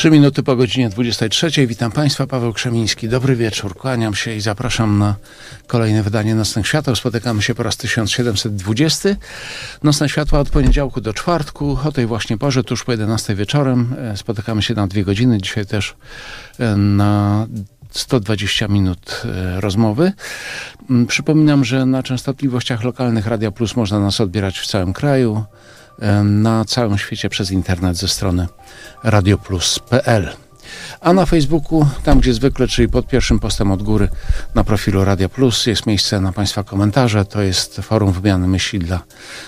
Trzy minuty po godzinie 23. Witam Państwa, Paweł Krzemiński. Dobry wieczór, kłaniam się i zapraszam na kolejne wydanie Nocnych Świateł. Spotykamy się po raz 1720. Nocne Światła od poniedziałku do czwartku, o tej właśnie porze, tuż po 11 wieczorem. E, spotykamy się na dwie godziny, dzisiaj też e, na 120 minut e, rozmowy. Mm, przypominam, że na częstotliwościach lokalnych Radia Plus można nas odbierać w całym kraju na całym świecie przez internet ze strony radioplus.pl. A na Facebooku, tam gdzie zwykle, czyli pod pierwszym postem od góry na profilu Radia Plus jest miejsce na Państwa komentarze. To jest forum wymiany myśli dla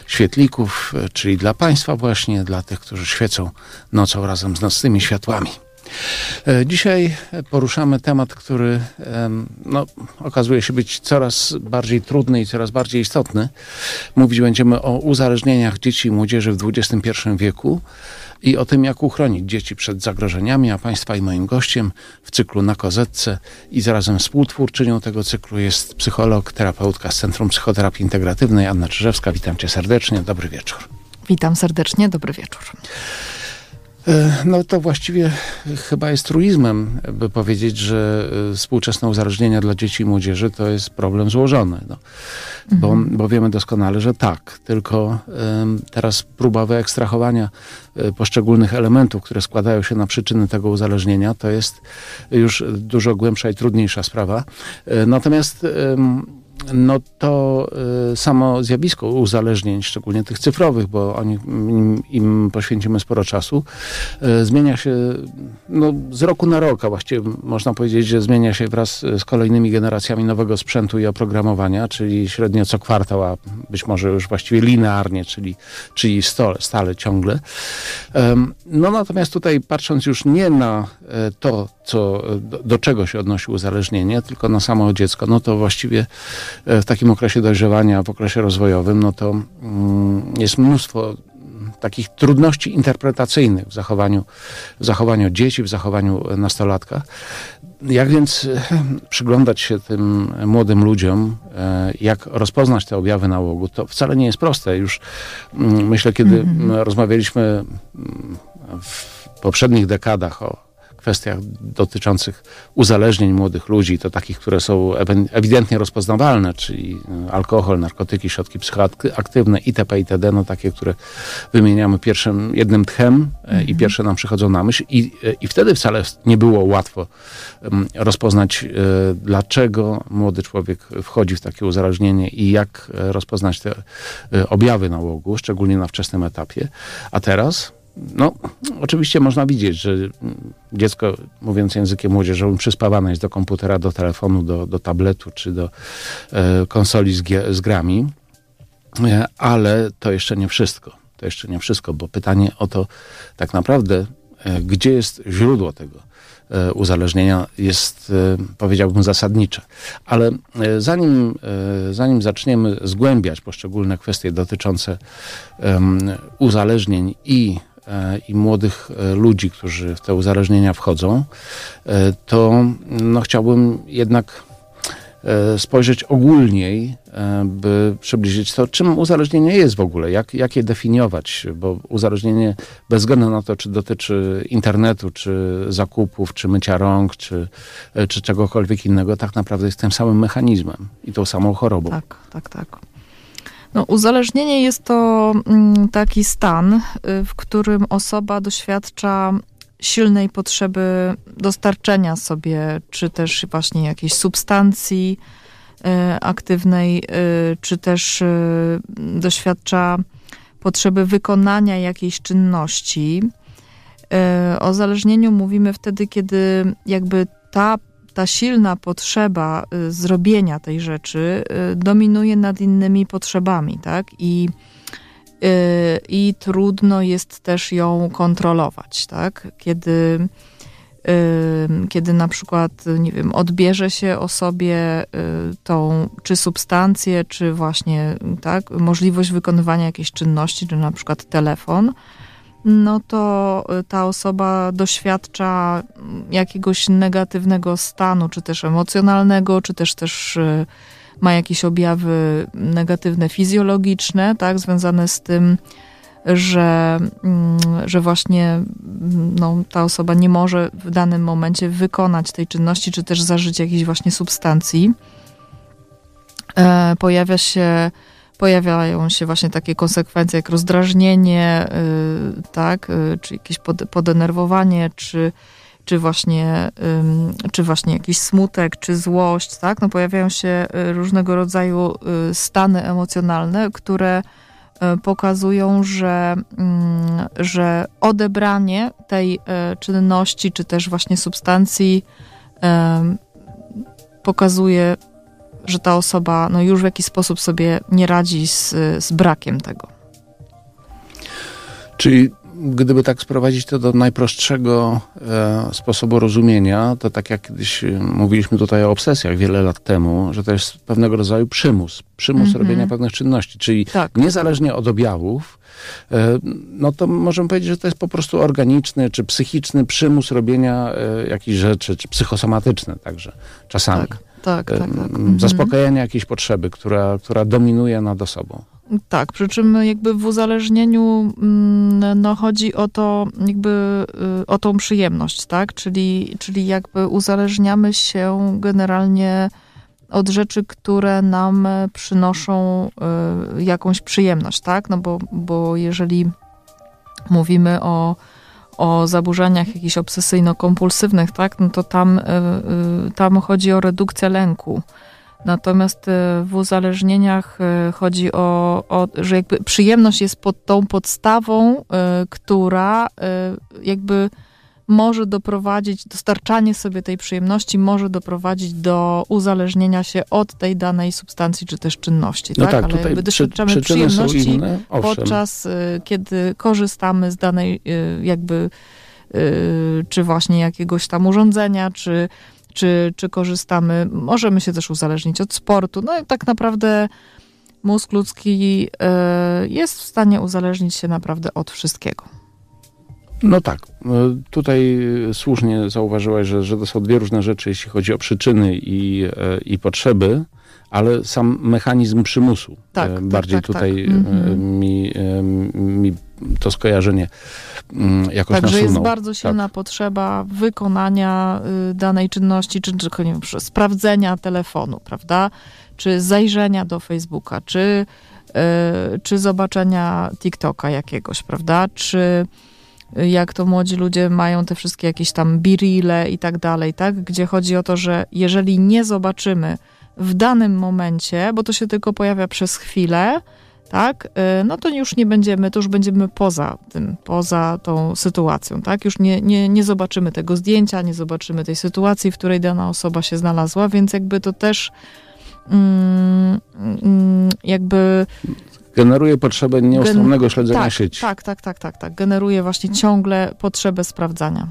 świetlików, czyli dla Państwa właśnie, dla tych, którzy świecą nocą razem z nocnymi światłami. E, dzisiaj poruszamy temat, który no, okazuje się być coraz bardziej trudny i coraz bardziej istotny. Mówić będziemy o uzależnieniach dzieci i młodzieży w XXI wieku i o tym, jak uchronić dzieci przed zagrożeniami, a Państwa i moim gościem w cyklu na kozetce i zarazem współtwórczynią tego cyklu jest psycholog, terapeutka z Centrum Psychoterapii Integratywnej Anna Czyżewska. Witam Cię serdecznie, dobry wieczór. Witam serdecznie, dobry wieczór. E, no to właściwie chyba jest truizmem, by powiedzieć, że e, współczesne uzależnienia dla dzieci i młodzieży to jest problem złożony. No. Bo, mhm. bo wiemy doskonale, że tak, tylko teraz próba wyekstrahowania e, poszczególnych elementów, które składają się na przyczyny tego uzależnienia, to jest już dużo głębsza i trudniejsza sprawa. Natomiast no to y, samo zjawisko uzależnień, szczególnie tych cyfrowych, bo oni, im, im poświęcimy sporo czasu, y, zmienia się no, z roku na rok, a właściwie można powiedzieć, że zmienia się wraz z kolejnymi generacjami nowego sprzętu i oprogramowania, czyli średnio co kwartał, a być może już właściwie linearnie, czyli, czyli stale, stale ciągle. No natomiast tutaj patrząc już nie na to, co, do, czego się odnosi uzależnienie, tylko na samo dziecko, no to właściwie E, w takim okresie dojrzewania, w okresie rozwojowym, no to mm, jest mnóstwo takich trudności interpretacyjnych w zachowaniu, w zachowaniu dzieci, w zachowaniu nastolatka. Jak więc e, przyglądać się tym młodym ludziom, e, jak rozpoznać te objawy nałogu, to wcale nie jest proste. Już mm, myślę, kiedy mm -hmm. rozmawialiśmy mm, w poprzednich dekadach o kwestiach dotyczących uzależnień młodych ludzi, to takich, które są ewidentnie rozpoznawalne, czyli e, alkohol, narkotyki, środki psychoaktywne itp. itd., no takie, które wymieniamy pierwszym, jednym tchem mhm. i pierwsze nam przychodzą na myśl i, e, i wtedy wcale nie było łatwo rozpoznać, dlaczego młody człowiek wchodzi w takie uzależnienie i jak rozpoznać te objawy nałogu, szczególnie na wczesnym etapie. A teraz no, oczywiście można widzieć, że dziecko, mówiąc językiem młodzieżowym, przyspawane jest do komputera, do telefonu, do, do tabletu czy do e, konsoli z, z grami, e, ale to jeszcze nie wszystko. To jeszcze nie wszystko, bo pytanie o to tak naprawdę, e, gdzie jest źródło tego e, uzależnienia jest, e, powiedziałbym, zasadnicze. Ale e, zanim, zanim zaczniemy zgłębiać poszczególne kwestie dotyczące uzależnień i i młodych e, ludzi, którzy w te uzależnienia wchodzą, e, to no, chciałbym jednak spojrzeć ogólniej, by przybliżyć to, czym uzależnienie jest w ogóle, jak, jak je definiować, bo uzależnienie bez względu na to, czy dotyczy internetu, czy zakupów, czy mycia rąk, czy, czy czegokolwiek innego, tak naprawdę jest tym samym mechanizmem i tą samą chorobą. Tak, tak, tak. No, uzależnienie jest to mm, taki stan, y, w którym osoba doświadcza silnej potrzeby dostarczenia sobie, czy też właśnie jakiejś substancji y, aktywnej, y, czy też doświadcza potrzeby wykonania jakiejś czynności. O uzależnieniu mówimy wtedy, kiedy jakby ta ta silna potrzeba y, zrobienia tej rzeczy y, dominuje nad innymi potrzebami, tak? I, y, i trudno jest też ją kontrolować, tak? Kiedy, kiedy na przykład, nie wiem, odbierze się osobie tą, czy substancję, czy właśnie, tak, możliwość wykonywania jakiejś czynności, czy na przykład telefon, no to y, ta osoba doświadcza jakiegoś negatywnego stanu, czy też emocjonalnego, czy też też y, ma jakieś objawy negatywne fizjologiczne, tak, związane z tym, że, mm, że właśnie mm, no, ta osoba nie może w danym momencie wykonać tej czynności, czy też zażyć jakiejś właśnie substancji. E, pojawia się, pojawiają się właśnie takie konsekwencje jak rozdrażnienie, y, tak, y, czy jakieś podenerwowanie, czy, czy, właśnie, czy właśnie jakiś smutek, czy złość, tak, no pojawiają się y, różnego rodzaju stany emocjonalne, które pokazują, że, mm, że odebranie tej czynności, czy też właśnie substancji pokazuje że ta osoba no, już w jakiś sposób sobie nie radzi z, z brakiem tego. Czyli gdyby tak sprowadzić to do najprostszego e, sposobu rozumienia, to tak jak kiedyś e, mówiliśmy tutaj o obsesjach wiele lat temu, że to jest pewnego rodzaju przymus. Przymus mm -hmm. robienia pewnych czynności, czyli tak. niezależnie od objawów, e, no to możemy powiedzieć, że to jest po prostu organiczny czy psychiczny przymus robienia e, jakichś rzeczy, czy psychosomatyczny także czasami. Tak tak, tak, tak. Mhm. zaspokajania jakiejś potrzeby, która, która dominuje nad osobą. Tak, przy czym jakby w uzależnieniu mm, no, chodzi o to, jakby y, o tą przyjemność, tak? Czyli, czyli jakby uzależniamy się generalnie od rzeczy, które nam przynoszą y, jakąś przyjemność, tak? No bo, bo jeżeli mówimy o o zaburzeniach jakichś obsesyjno-kompulsywnych, tak, no to tam, e, e, tam chodzi o redukcję lęku. Natomiast e, w uzależnieniach chodzi o, o, że jakby przyjemność jest pod tą podstawą, która jakby może doprowadzić, dostarczanie sobie tej przyjemności może doprowadzić do uzależnienia się od tej danej substancji czy też czynności. No tak, tak Ale jakby doświadczamy przyjemności inne, podczas y, kiedy korzystamy z danej y, jakby y, czy właśnie jakiegoś tam urządzenia, czy, czy, czy korzystamy, możemy się też uzależnić od sportu. No i tak naprawdę mózg ludzki jest w stanie uzależnić się naprawdę od wszystkiego. No tak. E, tutaj słusznie zauważyłaś, że, że to są dwie różne rzeczy, jeśli chodzi o przyczyny i, e, i potrzeby, ale sam mechanizm przymusu. Tak, e, tak Bardziej tak, tak, tutaj tak. Mi, mi to skojarzenie mm, jakoś Także nasunął. jest bardzo silna tak. potrzeba wykonania y, danej czynności, czy, czy nie wiem, sprawdzenia telefonu, prawda? Czy zajrzenia do Facebooka, czy, czy zobaczenia TikToka jakiegoś, prawda? Czy jak to młodzi ludzie mają te wszystkie jakieś tam birile i tak dalej, tak? Gdzie chodzi o to, że jeżeli nie zobaczymy w danym momencie, bo to się tylko pojawia przez chwilę, tak, y, no to już nie będziemy, to już będziemy poza tym, poza tą sytuacją, tak? Już nie, nie, nie zobaczymy tego zdjęcia, nie zobaczymy tej sytuacji, w której dana osoba się znalazła, więc jakby to też mm, mm jakby generuje potrzebę nieustannego Gen śledzenia tak, sieci. Tak, tak, tak, tak, tak. Generuje właśnie ciągle potrzebę sprawdzania.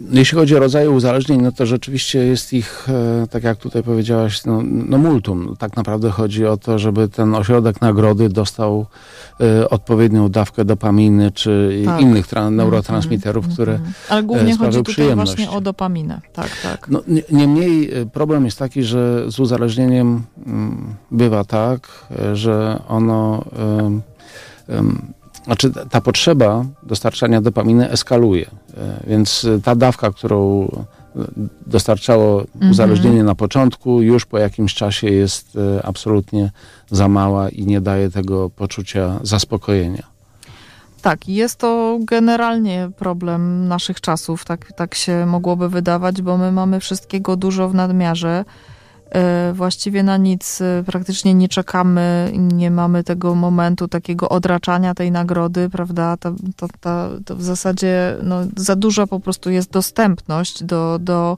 Jeśli chodzi o rodzaje uzależnień, no to rzeczywiście jest ich, e, tak jak tutaj powiedziałaś, no, no multum. Tak naprawdę chodzi o to, żeby ten ośrodek nagrody dostał y, odpowiednią dawkę dopaminy czy tak. innych neurotransmiterów, mm -hmm. które -hmm. Ale głównie e, chodzi tutaj właśnie o dopaminę. Tak, tak. No, Niemniej problem jest taki, że z uzależnieniem mm, bywa tak, że ono znaczy ta potrzeba dostarczania dopaminy eskaluje. E, więc ta dawka, którą dostarczało mhm. uzależnienie na początku, już po jakimś czasie jest e, absolutnie za mała i nie daje tego poczucia zaspokojenia. Tak, jest to generalnie problem naszych czasów, tak, tak się mogłoby wydawać, bo my mamy wszystkiego dużo w nadmiarze. E, właściwie na nic e, praktycznie nie czekamy, nie mamy tego momentu takiego odraczania tej nagrody, prawda? To, w zasadzie no, za duża po prostu jest dostępność do, do,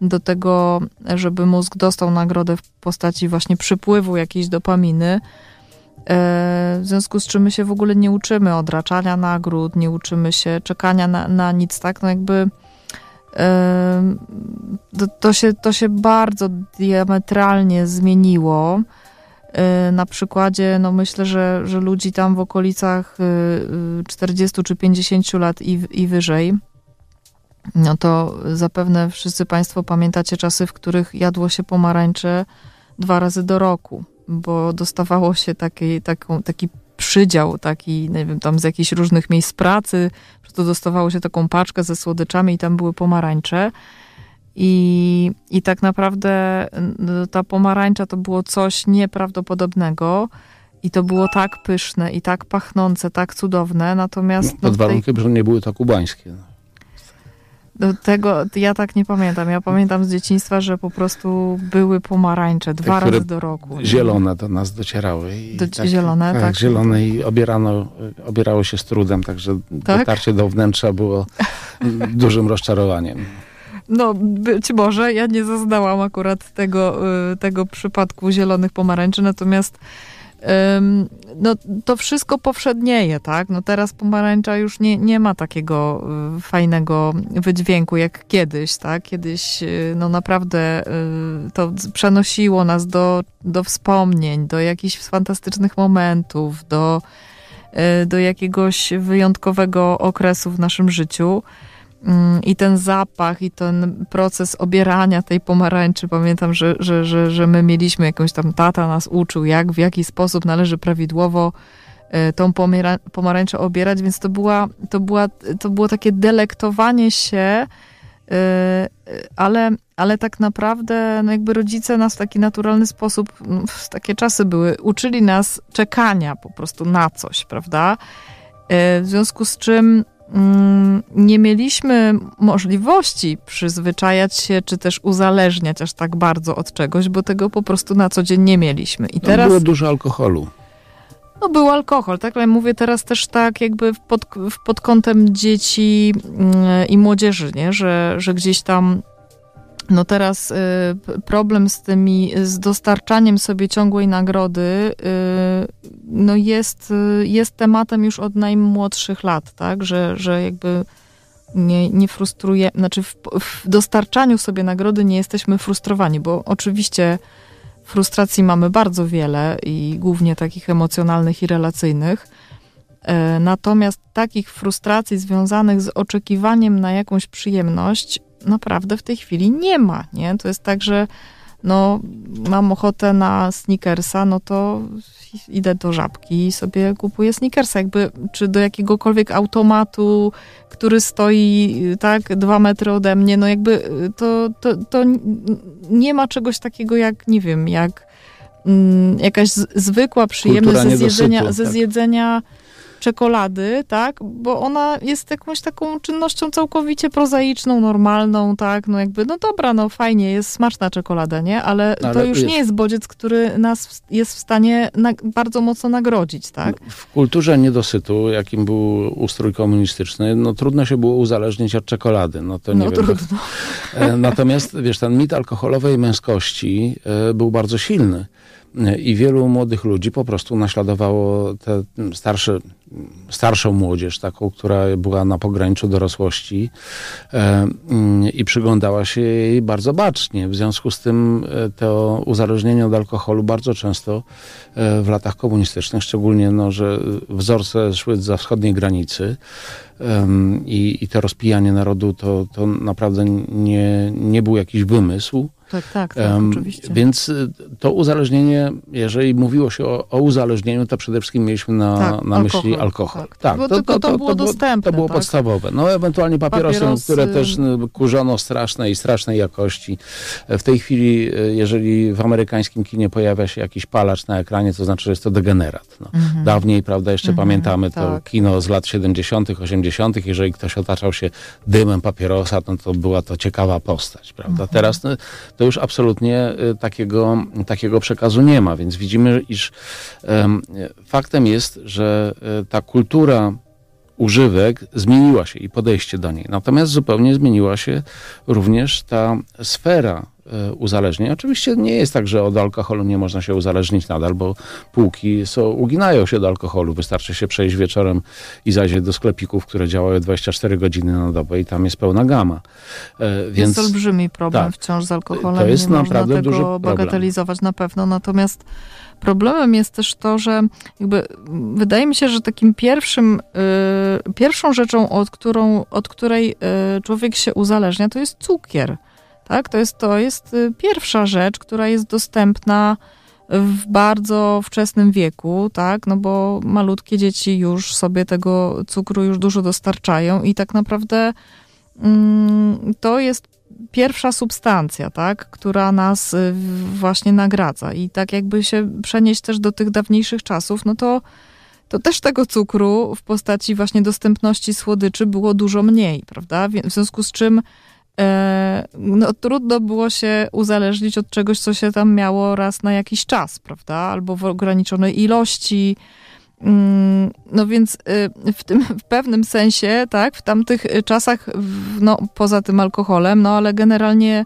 do tego, żeby mózg dostał nagrodę w postaci właśnie przypływu jakiejś dopaminy. E, w związku z czym my się w ogóle nie uczymy odraczania nagród, nie uczymy się czekania na, na nic, tak? No jakby to, to, się, to się bardzo diametralnie zmieniło. Na przykładzie, no myślę, że, że ludzi tam w okolicach 40 y, y, czy 50 lat i, i wyżej, no to zapewne wszyscy Państwo pamiętacie czasy, w których jadło się pomarańcze dwa razy do roku, bo dostawało się taki, taką, taki przydział taki, nie wiem, tam z jakichś różnych miejsc pracy, to dostawało się taką paczkę ze słodyczami i tam były pomarańcze. I, I tak naprawdę ta pomarańcza to było coś nieprawdopodobnego. I to było tak pyszne i tak pachnące, tak cudowne, natomiast... No, pod warunkiem, tej... że nie były to kubańskie. Do tego ja tak nie pamiętam. Ja pamiętam z dzieciństwa, że po prostu były pomarańcze dwa razy do roku. Zielone do nas docierały. Do, tak, zielone, tak, tak. Zielone i obierano, obierało się z trudem, także tak? dotarcie do wnętrza było dużym rozczarowaniem. No, być może. Ja nie zaznałam akurat tego, y, tego przypadku zielonych pomarańczy, natomiast no, to wszystko powszednieje, tak? No teraz pomarańcza już nie, nie ma takiego y, fajnego wydźwięku jak kiedyś, tak? Kiedyś y, no naprawdę y, to przenosiło nas do, do wspomnień, do jakichś fantastycznych momentów, do, do jakiegoś wyjątkowego okresu w naszym życiu. Mm, i ten zapach, i ten proces obierania tej pomarańczy. Pamiętam, że, że, że, że my mieliśmy jakąś tam tata nas uczył, jak, w jaki sposób należy prawidłowo e, tą pomarańczę obierać, więc to, była, to, była, to było takie delektowanie się, e, ale, ale tak naprawdę no jakby rodzice nas w taki naturalny sposób, no, takie czasy były, uczyli nas czekania po prostu na coś, prawda? E, w związku z czym nie mieliśmy możliwości przyzwyczajać się, czy też uzależniać aż tak bardzo od czegoś, bo tego po prostu na co dzień nie mieliśmy. I no, teraz... Było dużo alkoholu. No był alkohol, tak? Ale mówię teraz też tak jakby pod, pod kątem dzieci mm, i młodzieży, nie? Że, że gdzieś tam no teraz y, problem z tymi, z dostarczaniem sobie ciągłej nagrody y, no jest, y, jest tematem już od najmłodszych lat, tak? Że, że jakby nie, nie frustruje, znaczy w, w dostarczaniu sobie nagrody nie jesteśmy frustrowani, bo oczywiście frustracji mamy bardzo wiele i głównie takich emocjonalnych i relacyjnych. Natomiast takich frustracji związanych z oczekiwaniem na jakąś przyjemność naprawdę w tej chwili nie ma, nie? To jest tak, że no, mam ochotę na sneakersa, no to idę do żabki i sobie kupuję sneakersa, jakby, czy do jakiegokolwiek automatu, który stoi, tak, dwa metry ode mnie, no jakby to, to, to nie ma czegoś takiego jak, nie wiem, jak mm, jakaś zwykła przyjemność ze zjedzenia, ze tak. zjedzenia czekolady, tak, bo ona jest jakąś taką czynnością całkowicie prozaiczną, normalną, tak, no jakby, no dobra, no fajnie, jest smaczna czekolada, nie, ale, ale to już wiesz, nie jest bodziec, który nas jest w stanie bardzo mocno nagrodzić, tak. W kulturze niedosytu, jakim był ustrój komunistyczny, no trudno się było uzależnić od czekolady, no to nie no, wiem. Trudno. E, natomiast, wiesz, ten mit alkoholowej męskości e, był bardzo silny i wielu młodych ludzi po prostu naśladowało starsze, starszą młodzież, taką, która była na pograniczu dorosłości e, mm, i przyglądała się jej bardzo bacznie. W związku z tym e, to uzależnienie od alkoholu bardzo często e, w latach komunistycznych, szczególnie no, że wzorce szły za wschodniej granicy i, i to rozpijanie narodu to, to naprawdę nie, nie był jakiś wymysł, tak, tak, tak um, oczywiście. Więc y, to uzależnienie, jeżeli mówiło się o, o uzależnieniu, to przede wszystkim mieliśmy na, tak, na myśli alkohol. alkohol. Tak, tak. to, to, to, to, było dostępne. To było tak? podstawowe. No ewentualnie papierosy, papierosy, które też no, kurzono strasznej i strasznej jakości. W tej chwili, y, jeżeli w amerykańskim kinie pojawia się jakiś palacz na ekranie, to znaczy, że jest to degenerat. No. Mhm. Dawniej, prawda, jeszcze mhm, pamiętamy to tak. kino z lat 70., 80., jeżeli ktoś otaczał się dymem papierosa, no to była to ciekawa postać, prawda. Mhm. Teraz no, to już absolutnie y, takiego, takiego przekazu nie ma, więc widzimy, iż faktem jest, że y, ta kultura używek zmieniła się i podejście do niej. Natomiast zupełnie zmieniła się również ta sfera E, uzależnień. Oczywiście nie jest tak, że od alkoholu nie można się uzależnić nadal, bo półki są, uginają się do alkoholu. Wystarczy się przejść wieczorem i zajrzeć do sklepików, które działają 24 godziny na dobę i tam jest pełna gama. E, więc, jest olbrzymi problem tak, wciąż z alkoholem. To jest nie naprawdę można tego duży problem. bagatelizować na pewno. Natomiast problemem jest też to, że jakby wydaje mi się, że takim pierwszym, y, pierwszą rzeczą, od, którą, od której y, człowiek się uzależnia, to jest cukier. Tak? To, jest, to jest y, pierwsza rzecz, która jest dostępna w bardzo wczesnym wieku, tak, no bo malutkie dzieci już sobie tego cukru już dużo dostarczają i tak naprawdę mm, to jest pierwsza substancja, tak, która nas y, właśnie nagradza i tak jakby się przenieść też do tych dawniejszych czasów, no to to też tego cukru w postaci właśnie dostępności słodyczy było dużo mniej, prawda? W związku z czym e, no, trudno było się uzależnić od czegoś, co się tam miało raz na jakiś czas, prawda? Albo w ograniczonej ilości. Mm, no więc y, w tym w pewnym sensie, tak, w tamtych czasach, no poza tym alkoholem, no ale generalnie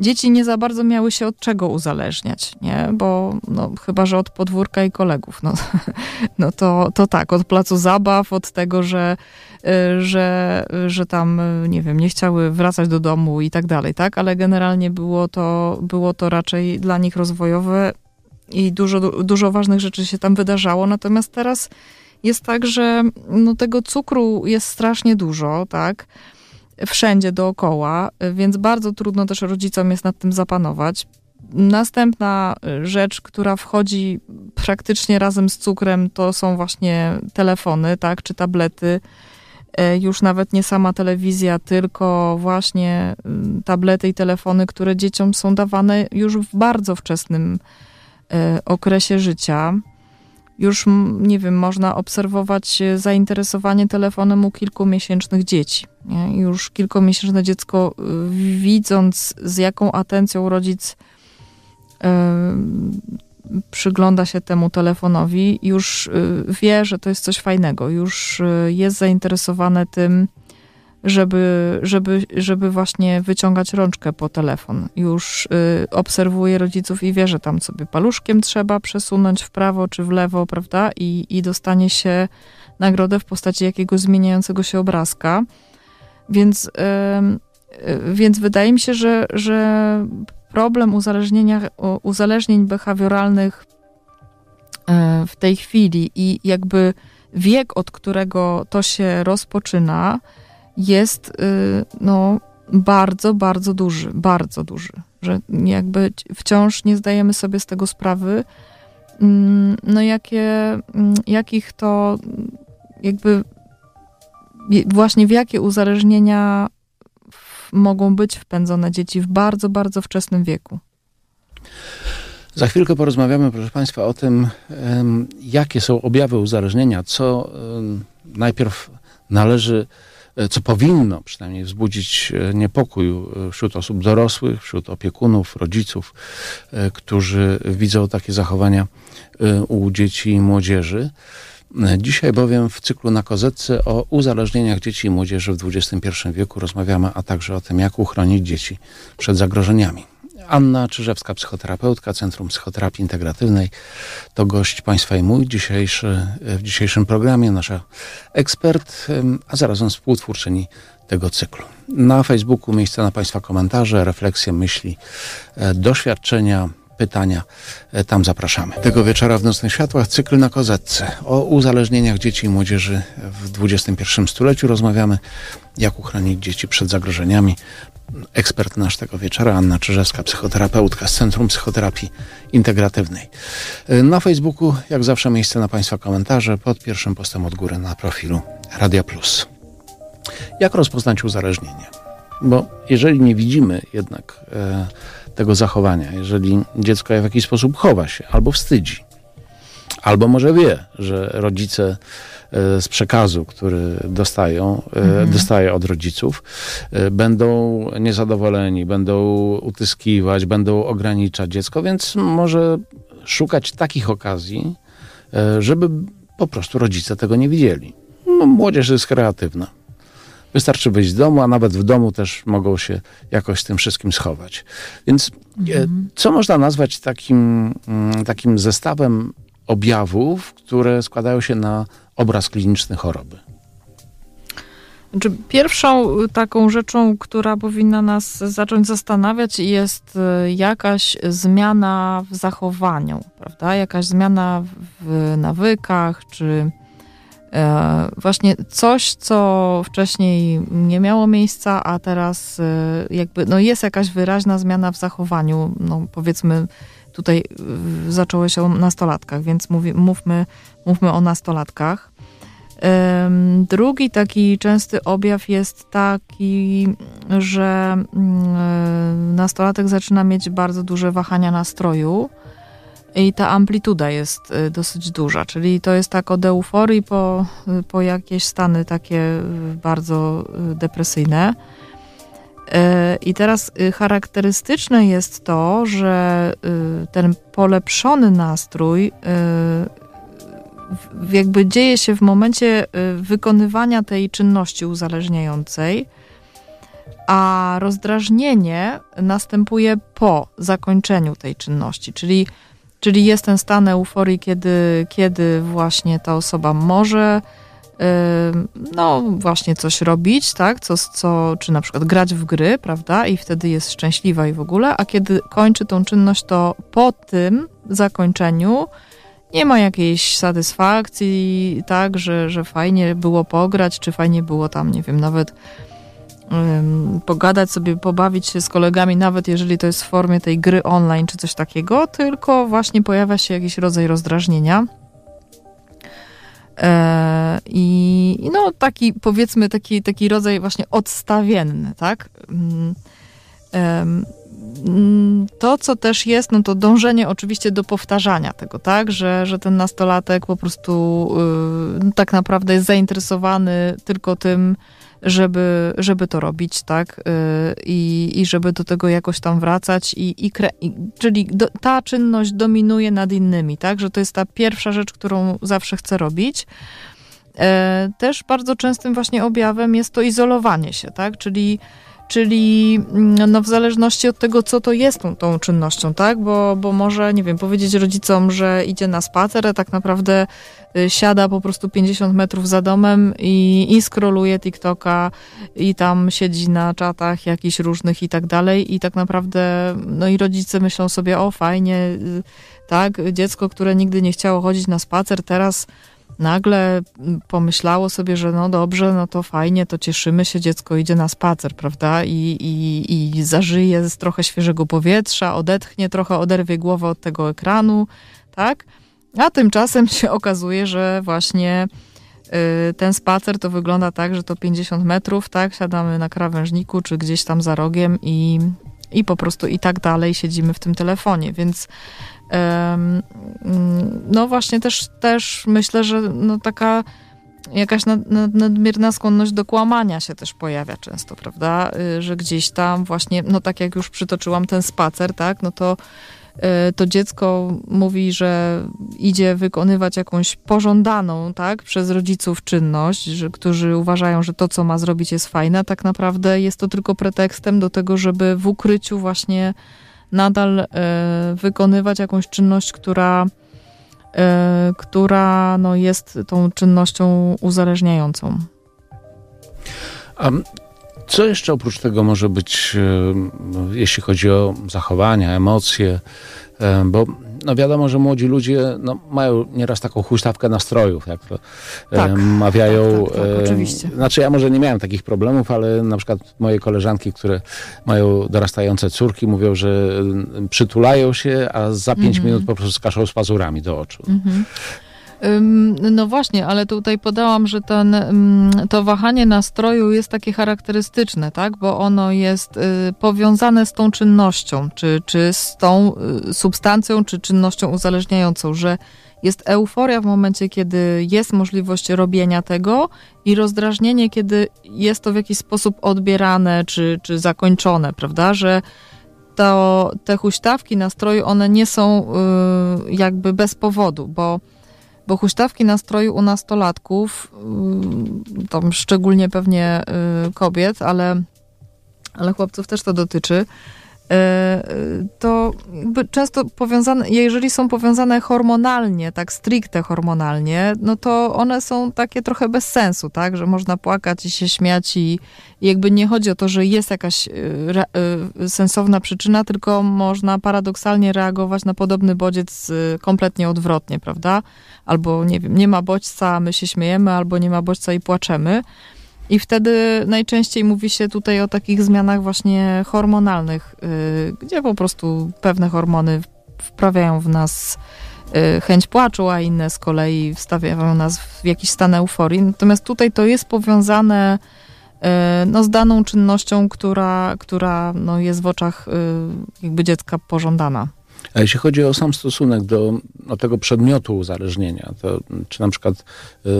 dzieci nie za bardzo miały się od czego uzależniać, nie? Bo no, chyba, że od podwórka i kolegów. No, no to, to tak, od placu zabaw, od tego, że, y, że, że tam, y, nie wiem, nie chciały wracać do domu i tak dalej, tak? Ale generalnie było to, było to raczej dla nich rozwojowe i dużo, dużo ważnych rzeczy się tam wydarzało. Natomiast teraz jest tak, że no, tego cukru jest strasznie dużo, tak? wszędzie dookoła, więc bardzo trudno też rodzicom jest nad tym zapanować. Następna rzecz, która wchodzi praktycznie razem z cukrem, to są właśnie telefony, tak, czy tablety. E, już nawet nie sama telewizja, tylko właśnie mm, tablety i telefony, które dzieciom są dawane już w bardzo wczesnym e, okresie życia już, nie wiem, można obserwować e, zainteresowanie telefonem u kilkumiesięcznych dzieci. Nie? Już kilkumiesięczne dziecko, e, widząc z jaką atencją rodzic y, przygląda się temu telefonowi, już wie, że to jest coś fajnego, już jest zainteresowane tym, żeby, żeby, żeby właśnie wyciągać rączkę po telefon. Już y, obserwuje rodziców i wie, że tam sobie paluszkiem trzeba przesunąć w prawo czy w lewo, prawda? I, i dostanie się nagrodę w postaci jakiegoś zmieniającego się obrazka. Więc, y, y, więc wydaje mi się, że, że problem uzależnienia, uzależnień behawioralnych y, w tej chwili i jakby wiek, od którego to się rozpoczyna, jest y, no, bardzo, bardzo duży, bardzo duży, że jakby wciąż nie zdajemy sobie z tego sprawy, mm, no jakie, mm, jakich to jakby właśnie w jakie uzależnienia mogą być wpędzone dzieci w bardzo, bardzo wczesnym wieku. Za chwilkę porozmawiamy, proszę Państwa, o tym, jakie są objawy uzależnienia, co najpierw należy co powinno przynajmniej wzbudzić e, niepokój e, wśród osób dorosłych, wśród opiekunów, rodziców, którzy widzą takie zachowania u dzieci i młodzieży. Dzisiaj bowiem w cyklu na kozetce o uzależnieniach dzieci i młodzieży w XXI wieku rozmawiamy, a także o tym, jak uchronić dzieci przed zagrożeniami. Anna Czyżewska, psychoterapeutka Centrum Psychoterapii Integratywnej, to gość Państwa i mój dzisiejszy, w dzisiejszym programie, nasza ekspert, a zarazem współtwórczyni tego cyklu. Na Facebooku miejsce na Państwa komentarze, refleksje, myśli, e, doświadczenia, pytania. E, tam zapraszamy. Tego wieczora w Nocnych Światłach cykl na kozetce. O uzależnieniach dzieci i młodzieży w XXI stuleciu rozmawiamy, jak uchronić dzieci przed zagrożeniami. Ekspert nasz tego wieczora, Anna Czyżewska, psychoterapeutka z Centrum Psychoterapii Integratywnej. E, na Facebooku, jak zawsze, miejsce na Państwa komentarze pod pierwszym postem od góry na profilu Radia Plus. Jak rozpoznać uzależnienie? Bo jeżeli nie widzimy jednak e, tego zachowania. Jeżeli dziecko w jakiś sposób chowa się albo wstydzi, albo może wie, że rodzice z przekazu, który dostają, e, mhm. dostaje od rodziców, e, będą niezadowoleni, będą utyskiwać, będą ograniczać dziecko, więc może szukać takich okazji, żeby po prostu rodzice tego nie widzieli. No, młodzież jest kreatywna. Wystarczy wyjść z domu, a nawet w domu też mogą się jakoś z tym wszystkim schować. Więc mhm. co można nazwać takim, mm, takim zestawem objawów, które składają się na obraz kliniczny choroby? Znaczy, pierwszą taką rzeczą, która powinna nas zacząć zastanawiać, jest y, jakaś zmiana w zachowaniu, prawda? Jakaś zmiana w nawykach, czy E, właśnie coś, co wcześniej nie miało miejsca, a teraz e, jakby no jest jakaś wyraźna zmiana w zachowaniu. No powiedzmy, tutaj zaczęło się o nastolatkach, więc mówi, mówmy, mówmy o nastolatkach. Drugi taki częsty objaw jest taki, że mm, nastolatek zaczyna mieć bardzo duże wahania nastroju i ta amplituda jest y, dosyć duża, czyli to jest tak od euforii po, y, po jakieś stany takie y, bardzo depresyjne. I teraz charakterystyczne jest to, że ten polepszony nastrój jakby dzieje się w momencie wykonywania tej czynności uzależniającej, a rozdrażnienie następuje po zakończeniu tej czynności, czyli Czyli jest ten stan euforii, kiedy, kiedy właśnie ta osoba może no właśnie coś robić, tak, co, co, czy na przykład grać w gry, prawda, i wtedy jest szczęśliwa i w ogóle, a kiedy kończy tą czynność, to po tym zakończeniu nie ma jakiejś satysfakcji, tak, że, że fajnie było pograć, czy fajnie było tam, nie wiem, nawet pogadać sobie, pobawić się z kolegami, nawet jeżeli to jest w formie tej gry online czy coś takiego, tylko właśnie pojawia się jakiś rodzaj rozdrażnienia. E, I no taki powiedzmy taki, taki rodzaj właśnie odstawienny, tak? Mm, mm, to, co też jest, no to dążenie oczywiście do powtarzania tego, tak? Że, że ten nastolatek po prostu yy, tak naprawdę jest zainteresowany tylko tym, żeby, żeby to robić, tak? Y, I, I żeby do tego jakoś tam wracać. I, i, kre, i czyli do, ta czynność dominuje nad innymi, tak? Że to jest ta pierwsza rzecz, którą zawsze chcę robić. E, też bardzo częstym właśnie objawem jest to izolowanie się, tak? Czyli czyli mm, no, w zależności od tego, co to jest tą, tą czynnością, tak? Bo, bo może, nie wiem, powiedzieć rodzicom, że idzie na spacer, a tak naprawdę y, siada po prostu 50 metrów za domem i, i skroluje TikToka i tam siedzi na czatach jakichś różnych i tak dalej i tak naprawdę, no i rodzice myślą sobie, o fajnie, y, tak, dziecko, które nigdy nie chciało chodzić na spacer, teraz nagle pomyślało sobie, że no dobrze, no to fajnie, to cieszymy się, dziecko idzie na spacer, prawda? I, i, i zażyje z trochę świeżego powietrza, odetchnie trochę, oderwie głowę od tego ekranu, tak? A tymczasem się okazuje, że właśnie y, ten spacer to wygląda tak, że to 50 metrów, tak? Siadamy na krawężniku czy gdzieś tam za rogiem i, i po prostu i tak dalej siedzimy w tym telefonie, więc no właśnie też, też myślę, że no taka jakaś nad, nad, nadmierna skłonność do kłamania się też pojawia często, prawda? Y, że gdzieś tam właśnie, no tak jak już przytoczyłam ten spacer, tak? No to y, to dziecko mówi, że idzie wykonywać jakąś pożądaną, tak, przez rodziców czynność, że, którzy uważają, że to, co ma zrobić jest fajne, tak naprawdę jest to tylko pretekstem do tego, żeby w ukryciu właśnie nadal e, wykonywać jakąś czynność, która, e, która no, jest tą czynnością uzależniającą. A co jeszcze oprócz tego może być, e, jeśli chodzi o zachowania, emocje? Bo no wiadomo, że młodzi ludzie no, mają nieraz taką huśtawkę nastrojów, jak to tak, e, mawiają. Tak, tak, tak, oczywiście. Znaczy ja może nie miałem takich problemów, ale na przykład moje koleżanki, które mają dorastające córki, mówią, że przytulają się, a za pięć mm -hmm. minut po prostu skaszą z pazurami do oczu. Mm -hmm. No właśnie, ale tutaj podałam, że ten, to wahanie nastroju jest takie charakterystyczne, tak? Bo ono jest y, powiązane z tą czynnością, czy, czy z tą y, substancją, czy czynnością uzależniającą, że jest euforia w momencie, kiedy jest możliwość robienia tego i rozdrażnienie, kiedy jest to w jakiś sposób odbierane, czy, czy zakończone, prawda? Że to, te huśtawki nastroju, one nie są y, jakby bez powodu, bo bo huśtawki nastroju u nastolatków, y, tam szczególnie pewnie y, kobiet, ale, ale chłopców też to dotyczy, to często powiązane, jeżeli są powiązane hormonalnie, tak stricte hormonalnie, no to one są takie trochę bez sensu, tak, że można płakać i się śmiać i, jakby nie chodzi o to, że jest jakaś re, sensowna przyczyna, tylko można paradoksalnie reagować na podobny bodziec kompletnie odwrotnie, prawda? albo nie wiem, nie ma bodźca, my się śmiejemy, albo nie ma bodźca i płaczemy. I wtedy najczęściej mówi się tutaj o takich zmianach właśnie hormonalnych, yy, gdzie po prostu pewne hormony wprawiają w nas y, chęć płaczu, a inne z kolei wstawiają nas w jakiś stan euforii. Natomiast tutaj to jest powiązane y, no, z daną czynnością, która, która no, jest w oczach y, jakby dziecka pożądana. A jeśli chodzi o sam stosunek do, do tego przedmiotu uzależnienia, to czy na przykład y,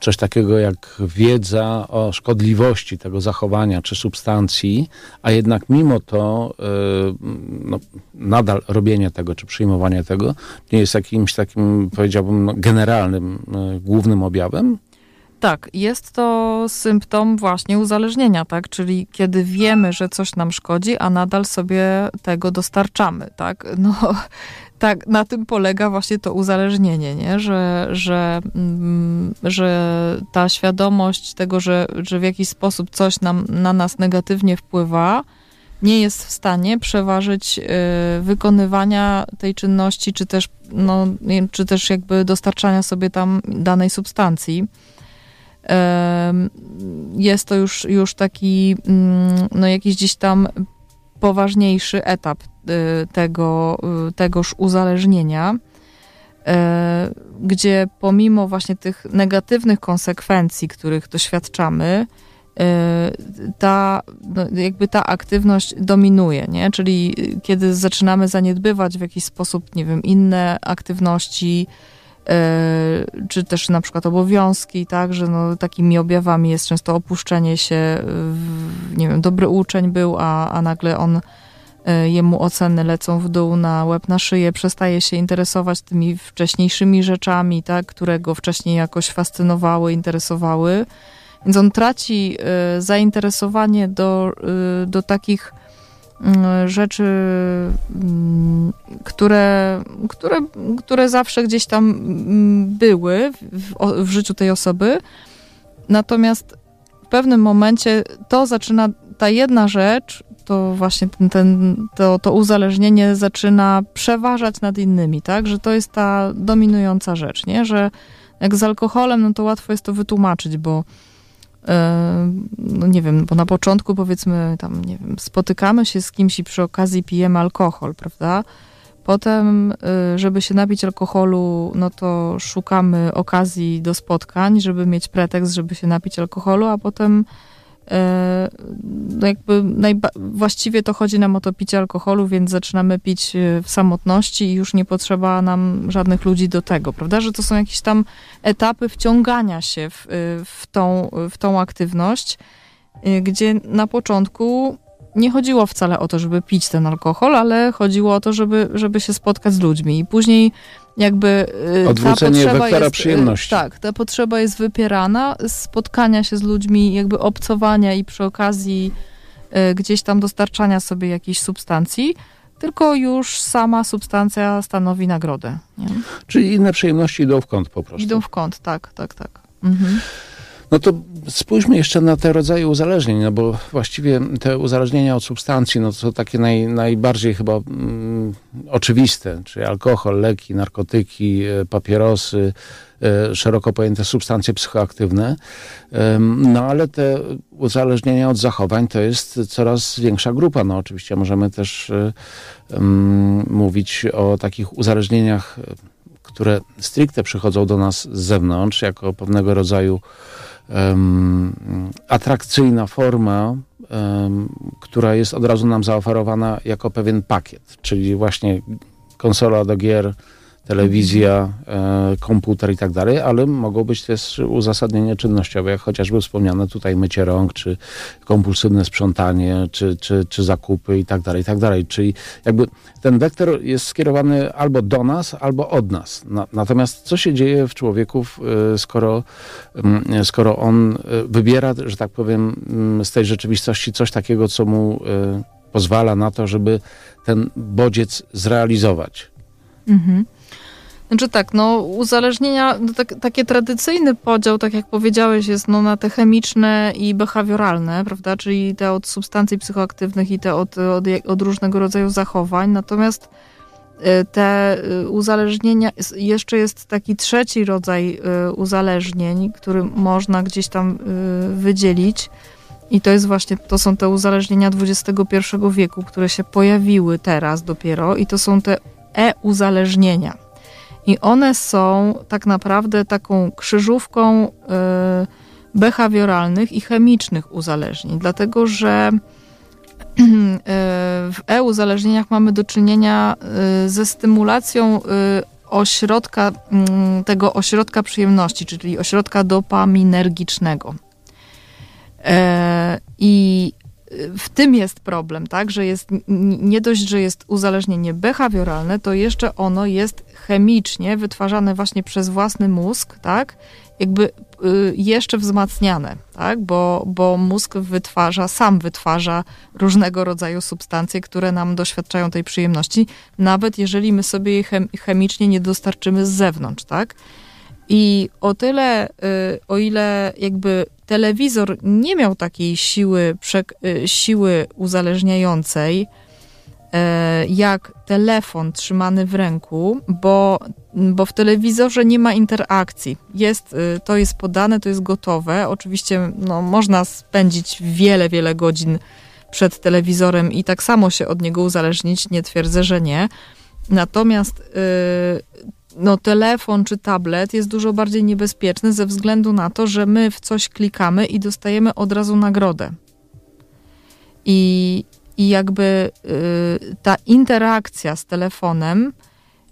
coś takiego jak wiedza o szkodliwości tego zachowania czy substancji, a jednak mimo to y, no, nadal robienie tego czy przyjmowanie tego nie jest jakimś takim, powiedziałbym, no, generalnym, y, głównym objawem? Tak, jest to symptom właśnie uzależnienia, tak? Czyli kiedy wiemy, że coś nam szkodzi, a nadal sobie tego dostarczamy, tak? No, tak, na tym polega właśnie to uzależnienie, nie? Że, że, mm, że ta świadomość tego, że, że w jakiś sposób coś nam, na nas negatywnie wpływa, nie jest w stanie przeważyć y, wykonywania tej czynności, czy też, no, czy też jakby dostarczania sobie tam danej substancji jest to już, już taki, mm, no jakiś gdzieś tam poważniejszy etap y, tego, y, tegoż uzależnienia, e, gdzie pomimo właśnie tych negatywnych konsekwencji, których doświadczamy, e, ta, no jakby ta aktywność dominuje, nie? Czyli kiedy zaczynamy zaniedbywać w jakiś sposób, nie wiem, inne aktywności, czy też na przykład obowiązki, tak, że no, takimi objawami jest często opuszczenie się, w, nie wiem, dobry uczeń był, a, a nagle on, e, jemu oceny lecą w dół na łeb, na szyję, przestaje się interesować tymi wcześniejszymi rzeczami, tak, które go wcześniej jakoś fascynowały, interesowały, więc on traci e, zainteresowanie do, do takich rzeczy, mm, które, które, które zawsze gdzieś tam mm, były w, w życiu tej osoby. Natomiast w pewnym momencie to zaczyna, ta jedna rzecz, to właśnie ten, ten, to, to uzależnienie zaczyna przeważać nad innymi, tak? Że to jest ta dominująca rzecz, nie? Że jak z alkoholem, no to łatwo jest to wytłumaczyć, bo no nie wiem, bo na początku powiedzmy tam, nie wiem, spotykamy się z kimś i przy okazji pijemy alkohol, prawda? Potem, y, żeby się napić alkoholu, no to szukamy okazji do spotkań, żeby mieć pretekst, żeby się napić alkoholu, a potem E, no jakby właściwie to chodzi nam o to picie alkoholu, więc zaczynamy pić e, w samotności i już nie potrzeba nam żadnych ludzi do tego, prawda? Że to są jakieś tam etapy wciągania się w, e, w, tą, w tą aktywność, gdzie na początku nie chodziło wcale o to, żeby pić ten alkohol, ale chodziło o to, żeby, żeby się spotkać z ludźmi. I później jakby y, Odwrócenie ta wektora jest, y, przyjemności. Tak, ta potrzeba jest wypierana, spotkania się z ludźmi, jakby obcowania i przy okazji y, gdzieś tam dostarczania sobie jakiejś substancji, tylko już sama substancja stanowi nagrodę. Nie? Czyli inne przyjemności idą w kąt po prostu. Idą w kąt, tak, tak, tak. Mhm. No to spójrzmy jeszcze na te rodzaje uzależnień, no bo właściwie te uzależnienia od substancji, no to takie naj, najbardziej chyba mm, oczywiste, czyli alkohol, leki, narkotyki, e, papierosy, e, szeroko pojęte substancje psychoaktywne. No ale te uzależnienia od zachowań to jest coraz większa grupa. No oczywiście możemy też um, mówić o takich uzależnieniach, które stricte przychodzą do nas z zewnątrz, jako pewnego rodzaju um, atrakcyjna forma, um, która jest od razu nam zaoferowana jako pewien pakiet, czyli właśnie konsola do gier, telewizja, e, komputer i tak dalej, ale mogą być też uzasadnienia czynnościowe, jak chociażby wspomniane tutaj mycie rąk, czy kompulsywne sprzątanie, czy, czy, czy zakupy i tak dalej, i tak dalej. Czyli jakby ten wektor jest skierowany albo do nas, albo od nas. Na, natomiast co się dzieje w człowieku, e, skoro, skoro on e, wybiera, że tak powiem, z tej rzeczywistości coś takiego, co mu pozwala na to, żeby ten bodziec zrealizować. Mhm. Znaczy tak, no uzależnienia, no, tak, taki tradycyjny podział, tak jak powiedziałeś, jest no, na te chemiczne i behawioralne, prawda, czyli te od substancji psychoaktywnych i te od, od, od różnego rodzaju zachowań, natomiast y, te y, uzależnienia, jeszcze jest taki trzeci rodzaj y, uzależnień, który można gdzieś tam wydzielić. I to jest właśnie, to są te uzależnienia XXI wieku, które się pojawiły teraz dopiero i to są te e-uzależnienia. I one są tak naprawdę taką krzyżówką y, behawioralnych i chemicznych uzależnień, dlatego że y, w e-uzależnieniach mamy do czynienia y, ze stymulacją ośrodka, mm, tego ośrodka przyjemności, czyli ośrodka dopaminergicznego. I w tym jest problem, tak, że jest nie dość, że jest uzależnienie behawioralne, to jeszcze ono jest chemicznie wytwarzane właśnie przez własny mózg, tak, jakby y, jeszcze wzmacniane, tak, bo, bo mózg wytwarza, sam wytwarza różnego rodzaju substancje, które nam doświadczają tej przyjemności, nawet jeżeli my sobie je chemicznie nie dostarczymy z zewnątrz, tak. I o tyle, y, o ile jakby telewizor nie miał takiej siły, y, siły uzależniającej, jak telefon trzymany w ręku, bo, bo w telewizorze nie ma interakcji. Jest, y, to jest podane, to jest gotowe. Oczywiście no, można spędzić wiele, wiele godzin przed telewizorem i tak samo się od niego uzależnić, nie twierdzę, że nie. Natomiast no, telefon czy tablet jest dużo bardziej niebezpieczny ze względu na to, że my w coś klikamy i dostajemy od razu nagrodę. I, i jakby y, ta interakcja z telefonem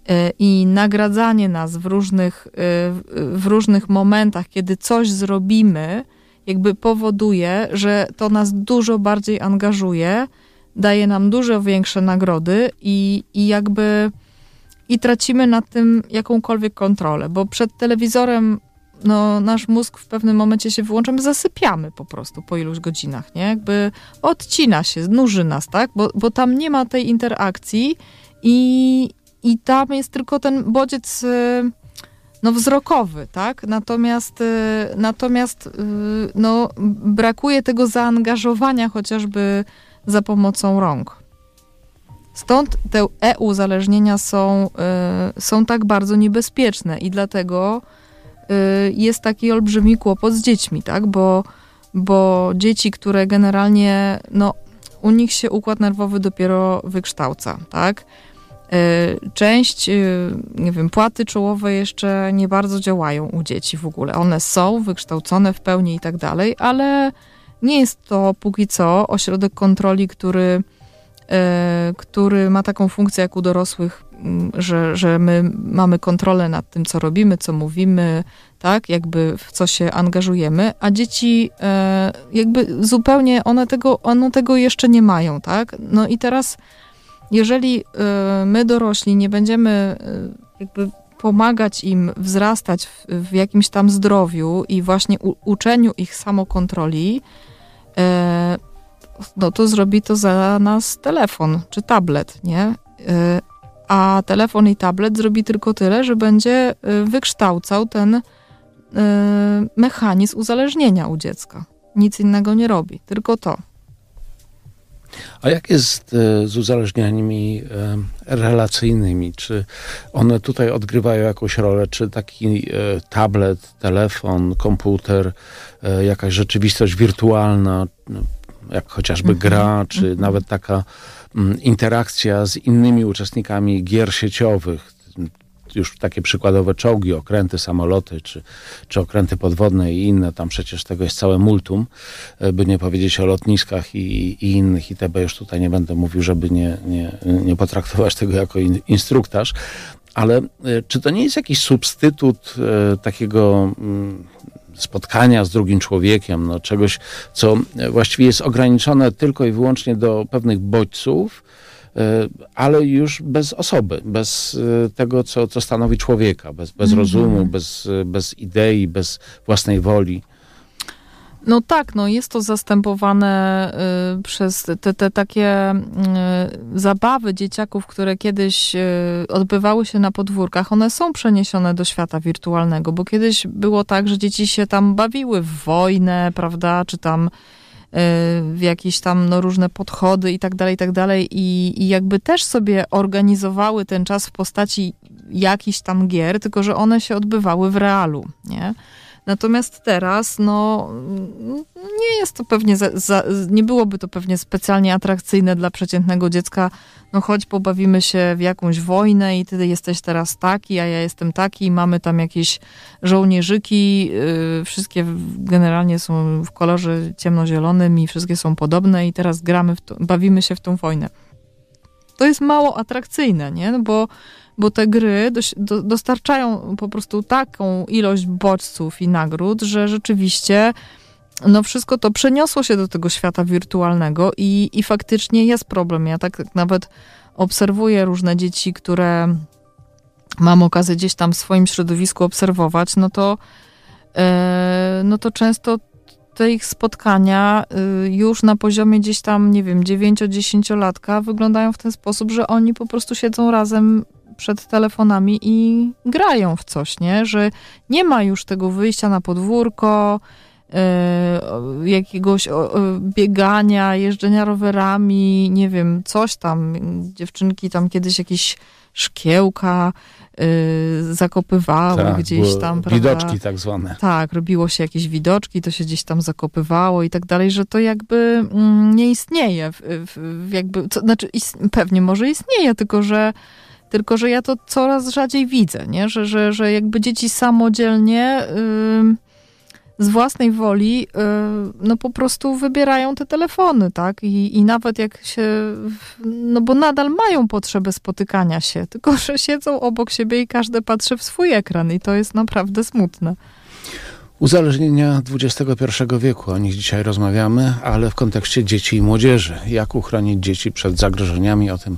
y, i nagradzanie nas w różnych, y, w różnych momentach, kiedy coś zrobimy, jakby powoduje, że to nas dużo bardziej angażuje, daje nam dużo większe nagrody i, i jakby i tracimy nad tym jakąkolwiek kontrolę, bo przed telewizorem no, nasz mózg w pewnym momencie się wyłącza, my zasypiamy po prostu po iluś godzinach, nie? Jakby odcina się, nuży nas, tak? Bo, bo tam nie ma tej interakcji i, i tam jest tylko ten bodziec y, no, wzrokowy, tak? Natomiast, y, natomiast y, no, brakuje tego zaangażowania chociażby za pomocą rąk. Stąd te e-uzależnienia są, są tak bardzo niebezpieczne i dlatego jest taki olbrzymi kłopot z dziećmi, tak? Bo, bo dzieci, które generalnie, no, u nich się układ nerwowy dopiero wykształca, tak? Y, część, nie wiem, płaty czołowe jeszcze nie bardzo działają u dzieci w ogóle. One są wykształcone w pełni i tak dalej, ale nie jest to póki co ośrodek kontroli, który który ma taką funkcję jak u dorosłych, że, że my mamy kontrolę nad tym, co robimy, co mówimy, tak, jakby w co się angażujemy, a dzieci e, jakby zupełnie one tego, one tego jeszcze nie mają, tak. No i teraz, jeżeli e, my dorośli nie będziemy jakby pomagać im wzrastać w, w jakimś tam zdrowiu i właśnie u, uczeniu ich samokontroli, no to zrobi to za nas telefon czy tablet, nie? Y, a telefon i tablet zrobi tylko tyle, że będzie y, wykształcał ten y, mechanizm uzależnienia u dziecka. Nic innego nie robi, tylko to. A jak jest z uzależnieniami relacyjnymi? Czy one tutaj odgrywają jakąś rolę? Czy taki tablet, telefon, komputer, jakaś rzeczywistość wirtualna, no, jak chociażby mhm. gra, czy mhm. nawet taka interakcja z innymi uczestnikami gier sieciowych, już takie przykładowe czołgi, okręty, samoloty, czy, czy okręty podwodne i inne, tam przecież tego jest całe multum, e, by nie powiedzieć o lotniskach i, i innych itb. Już tutaj nie będę mówił, żeby nie, nie, nie potraktować tego jako in, instruktaż, ale e, czy to nie jest jakiś substytut e, takiego mm, spotkania z drugim człowiekiem, no, czegoś, co właściwie jest ograniczone tylko i wyłącznie do pewnych bodźców, e, ale już bez osoby, bez e, tego, co, co stanowi człowieka, bez, bez mm -hmm. rozumu, bez, bez idei, bez własnej woli. No tak, no jest to zastępowane y, przez te, te takie y, zabawy dzieciaków, które kiedyś y, odbywały się na podwórkach. One są przeniesione do świata wirtualnego, bo kiedyś było tak, że dzieci się tam bawiły w wojnę, prawda, czy tam w jakieś tam no, różne podchody i tak dalej, i tak dalej. I jakby też sobie organizowały ten czas w postaci jakichś tam gier, tylko że one się odbywały w realu, nie? Natomiast teraz, no, nie jest to pewnie, za, za, nie byłoby to pewnie specjalnie atrakcyjne dla przeciętnego dziecka. No chodź, pobawimy się w jakąś wojnę i ty jesteś teraz taki, a ja jestem taki, mamy tam jakieś żołnierzyki, yy, wszystkie generalnie są w kolorze ciemnozielonym i wszystkie są podobne i teraz gramy, to, bawimy się w tą wojnę. To jest mało atrakcyjne, nie? No bo bo te gry do, do, dostarczają po prostu taką ilość bodźców i nagród, że rzeczywiście no wszystko to przeniosło się do tego świata wirtualnego i, i faktycznie jest problem. Ja tak nawet obserwuję różne dzieci, które mam okazję gdzieś tam w swoim środowisku obserwować, no to, e, no to często te ich spotkania y, już na poziomie gdzieś tam, nie wiem, 9-10-latka wyglądają w ten sposób, że oni po prostu siedzą razem przed telefonami i grają w coś, nie? Że nie ma już tego wyjścia na podwórko, yy, jakiegoś biegania, jeżdżenia rowerami, nie wiem, coś tam. Dziewczynki tam kiedyś jakieś szkiełka yy, zakopywały tak, gdzieś tam. Prawda? Widoczki tak zwane. Tak, robiło się jakieś widoczki, to się gdzieś tam zakopywało i tak dalej, że to jakby mm, nie istnieje. W, w, jakby, co, znaczy, ist, pewnie może istnieje, tylko że tylko, że ja to coraz rzadziej widzę, nie? Że, że, że jakby dzieci samodzielnie yy, z własnej woli yy, no po prostu wybierają te telefony, tak? I, I nawet jak się, no bo nadal mają potrzebę spotykania się, tylko że siedzą obok siebie i każdy patrzy w swój ekran i to jest naprawdę smutne. Uzależnienia XXI wieku, o nich dzisiaj rozmawiamy, ale w kontekście dzieci i młodzieży. Jak uchronić dzieci przed zagrożeniami? O tym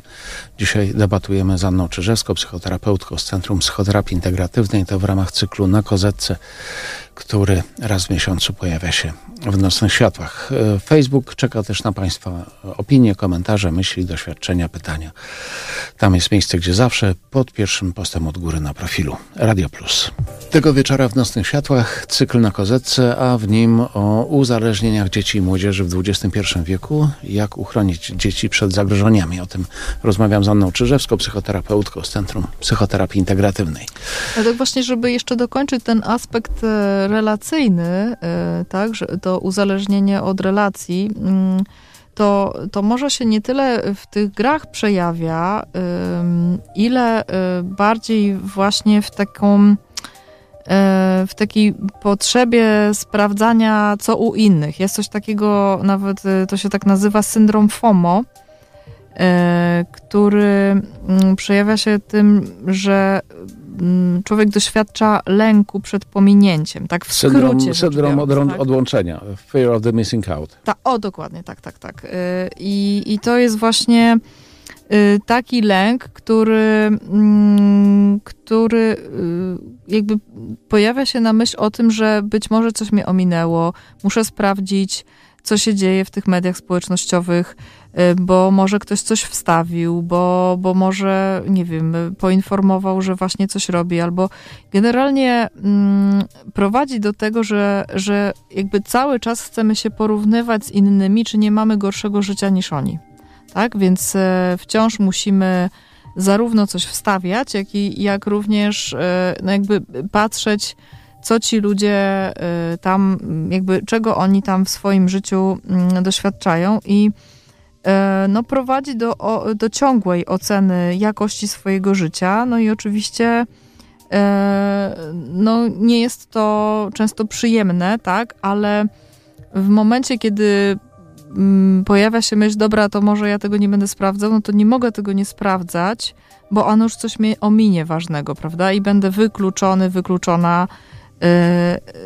dzisiaj debatujemy z Anną Czyżewską, psychoterapeutką z Centrum Psychoterapii Integratywnej. To w ramach cyklu na kozetce który raz w miesiącu pojawia się w Nocnych Światłach. E, Facebook czeka też na Państwa opinie, komentarze, myśli, doświadczenia, pytania. Tam jest miejsce, gdzie zawsze, pod pierwszym postem od góry na profilu Radio Plus. Tego wieczora w Nocnych Światłach cykl na kozetce, a w nim o uzależnieniach dzieci i młodzieży w XXI wieku, jak uchronić dzieci przed zagrożeniami. O tym rozmawiam z Anną Czyżewską, psychoterapeutką z Centrum Psychoterapii Integratywnej. Ale tak właśnie, żeby jeszcze dokończyć ten aspekt e, relacyjny, e, tak, to uzależnienie od relacji, mm, to, to może się nie tyle w tych grach przejawia, ile e, bardziej właśnie w taką e, w takiej potrzebie sprawdzania, co u innych. Jest coś takiego, nawet to się tak nazywa syndrom FOMO, który mm, przejawia się tym, że człowiek doświadcza lęku przed pominięciem, tak w skrócie. Syndrom, biorąc, tak? odłączenia, fear of the missing out. Ta, o, dokładnie, tak, tak, tak. Y, I, i to jest właśnie y, taki lęk, który, mm, który y, jakby pojawia się na myśl o tym, że być może coś mnie ominęło, muszę sprawdzić, co się dzieje w tych mediach społecznościowych, bo może ktoś coś wstawił, bo, bo może, nie wiem, poinformował, że właśnie coś robi, albo generalnie mm, prowadzi do tego, że, że jakby cały czas chcemy się porównywać z innymi, czy nie mamy gorszego życia niż oni. Tak? Więc e, wciąż musimy zarówno coś wstawiać, jak i jak również no jakby patrzeć co ci ludzie y, tam, jakby czego oni tam w swoim życiu mm, doświadczają i y, no, prowadzi do, do ciągłej oceny jakości swojego życia. No i oczywiście y, no, nie jest to często przyjemne, tak, ale w momencie, kiedy mm, pojawia się myśl, dobra, to może ja tego nie będę sprawdzał, no to nie mogę tego nie sprawdzać, bo on już coś mnie ominie ważnego, prawda? I będę wykluczony, wykluczona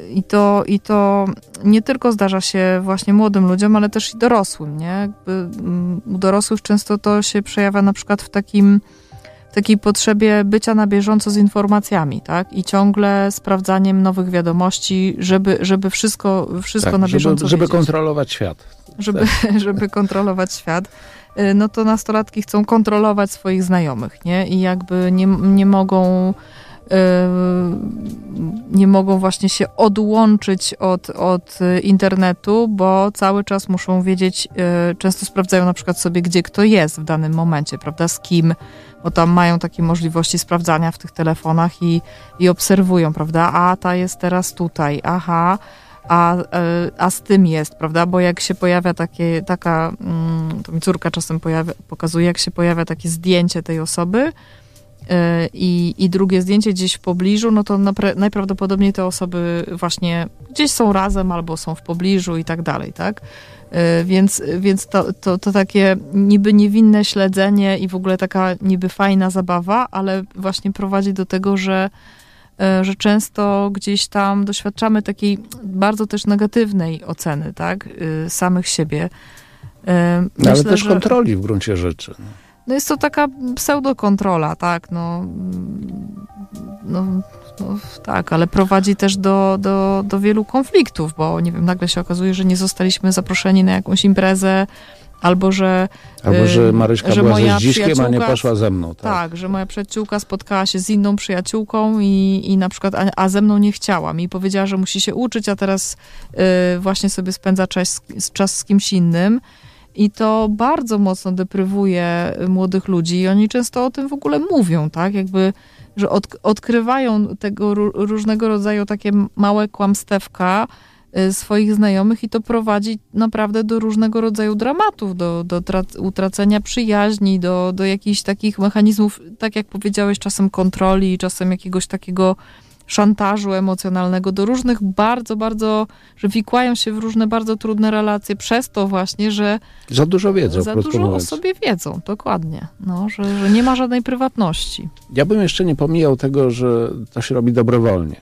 I to, I to nie tylko zdarza się właśnie młodym ludziom, ale też i dorosłym. Nie? Jakby mm, u dorosłych często to się przejawia na przykład w takim takiej potrzebie bycia na bieżąco z informacjami, tak? I ciągle sprawdzaniem nowych wiadomości, żeby, żeby wszystko, wszystko tak, na bieżąco Żeby, żeby kontrolować świat. Żeby, tak. żeby kontrolować świat. No to nastolatki chcą kontrolować swoich znajomych, nie? I jakby nie, nie mogą nie mogą właśnie się odłączyć od, od internetu, bo cały czas muszą wiedzieć, często sprawdzają na przykład sobie, gdzie kto jest w danym momencie, prawda, z kim, bo tam mają takie możliwości sprawdzania w tych telefonach i, i obserwują, prawda, a ta jest teraz tutaj, aha, a, a z tym jest, prawda? Bo jak się pojawia takie, taka, mm, to mi córka czasem pojawia, pokazuje, jak się pojawia takie zdjęcie tej osoby i, i drugie zdjęcie gdzieś w pobliżu, no to najprawdopodobniej te osoby właśnie gdzieś są razem albo są w pobliżu i tak dalej, tak? E, więc, więc to, to, to takie niby niewinne śledzenie i w ogóle taka niby fajna zabawa, ale właśnie prowadzi do tego, że E, że często gdzieś tam doświadczamy takiej bardzo też negatywnej oceny, tak, y, samych siebie. E, myślę, ale też że, kontroli w gruncie rzeczy. No jest to taka pseudokontrola, tak, no, no, no, tak, ale prowadzi też do, do, do wielu konfliktów, bo nie wiem, nagle się okazuje, że nie zostaliśmy zaproszeni na jakąś imprezę, Albo, że... Albo, że Maryśka że była ze Zdziskiem, a nie poszła ze mną. Tak? tak, że moja przyjaciółka spotkała się z inną przyjaciółką i, i na przykład, a, a ze mną nie chciała. Mi powiedziała, że musi się uczyć, a teraz y, właśnie sobie spędza czas, czas z kimś innym. I to bardzo mocno deprywuje młodych ludzi i oni często o tym w ogóle mówią, tak? Jakby, że od, odkrywają tego różnego rodzaju takie małe kłamstewka, Y, swoich znajomych i to prowadzi naprawdę do różnego rodzaju dramatów, do, do utracenia przyjaźni, do, do jakichś takich mechanizmów, tak jak powiedziałeś, czasem kontroli, czasem jakiegoś takiego szantażu emocjonalnego, do różnych bardzo, bardzo, że wikłają się w różne bardzo trudne relacje przez to właśnie, że za dużo wiedzą. Za dużo mówiąc. o sobie wiedzą, dokładnie. No, że, że nie ma żadnej prywatności. Ja bym jeszcze nie pomijał tego, że to się robi dobrowolnie.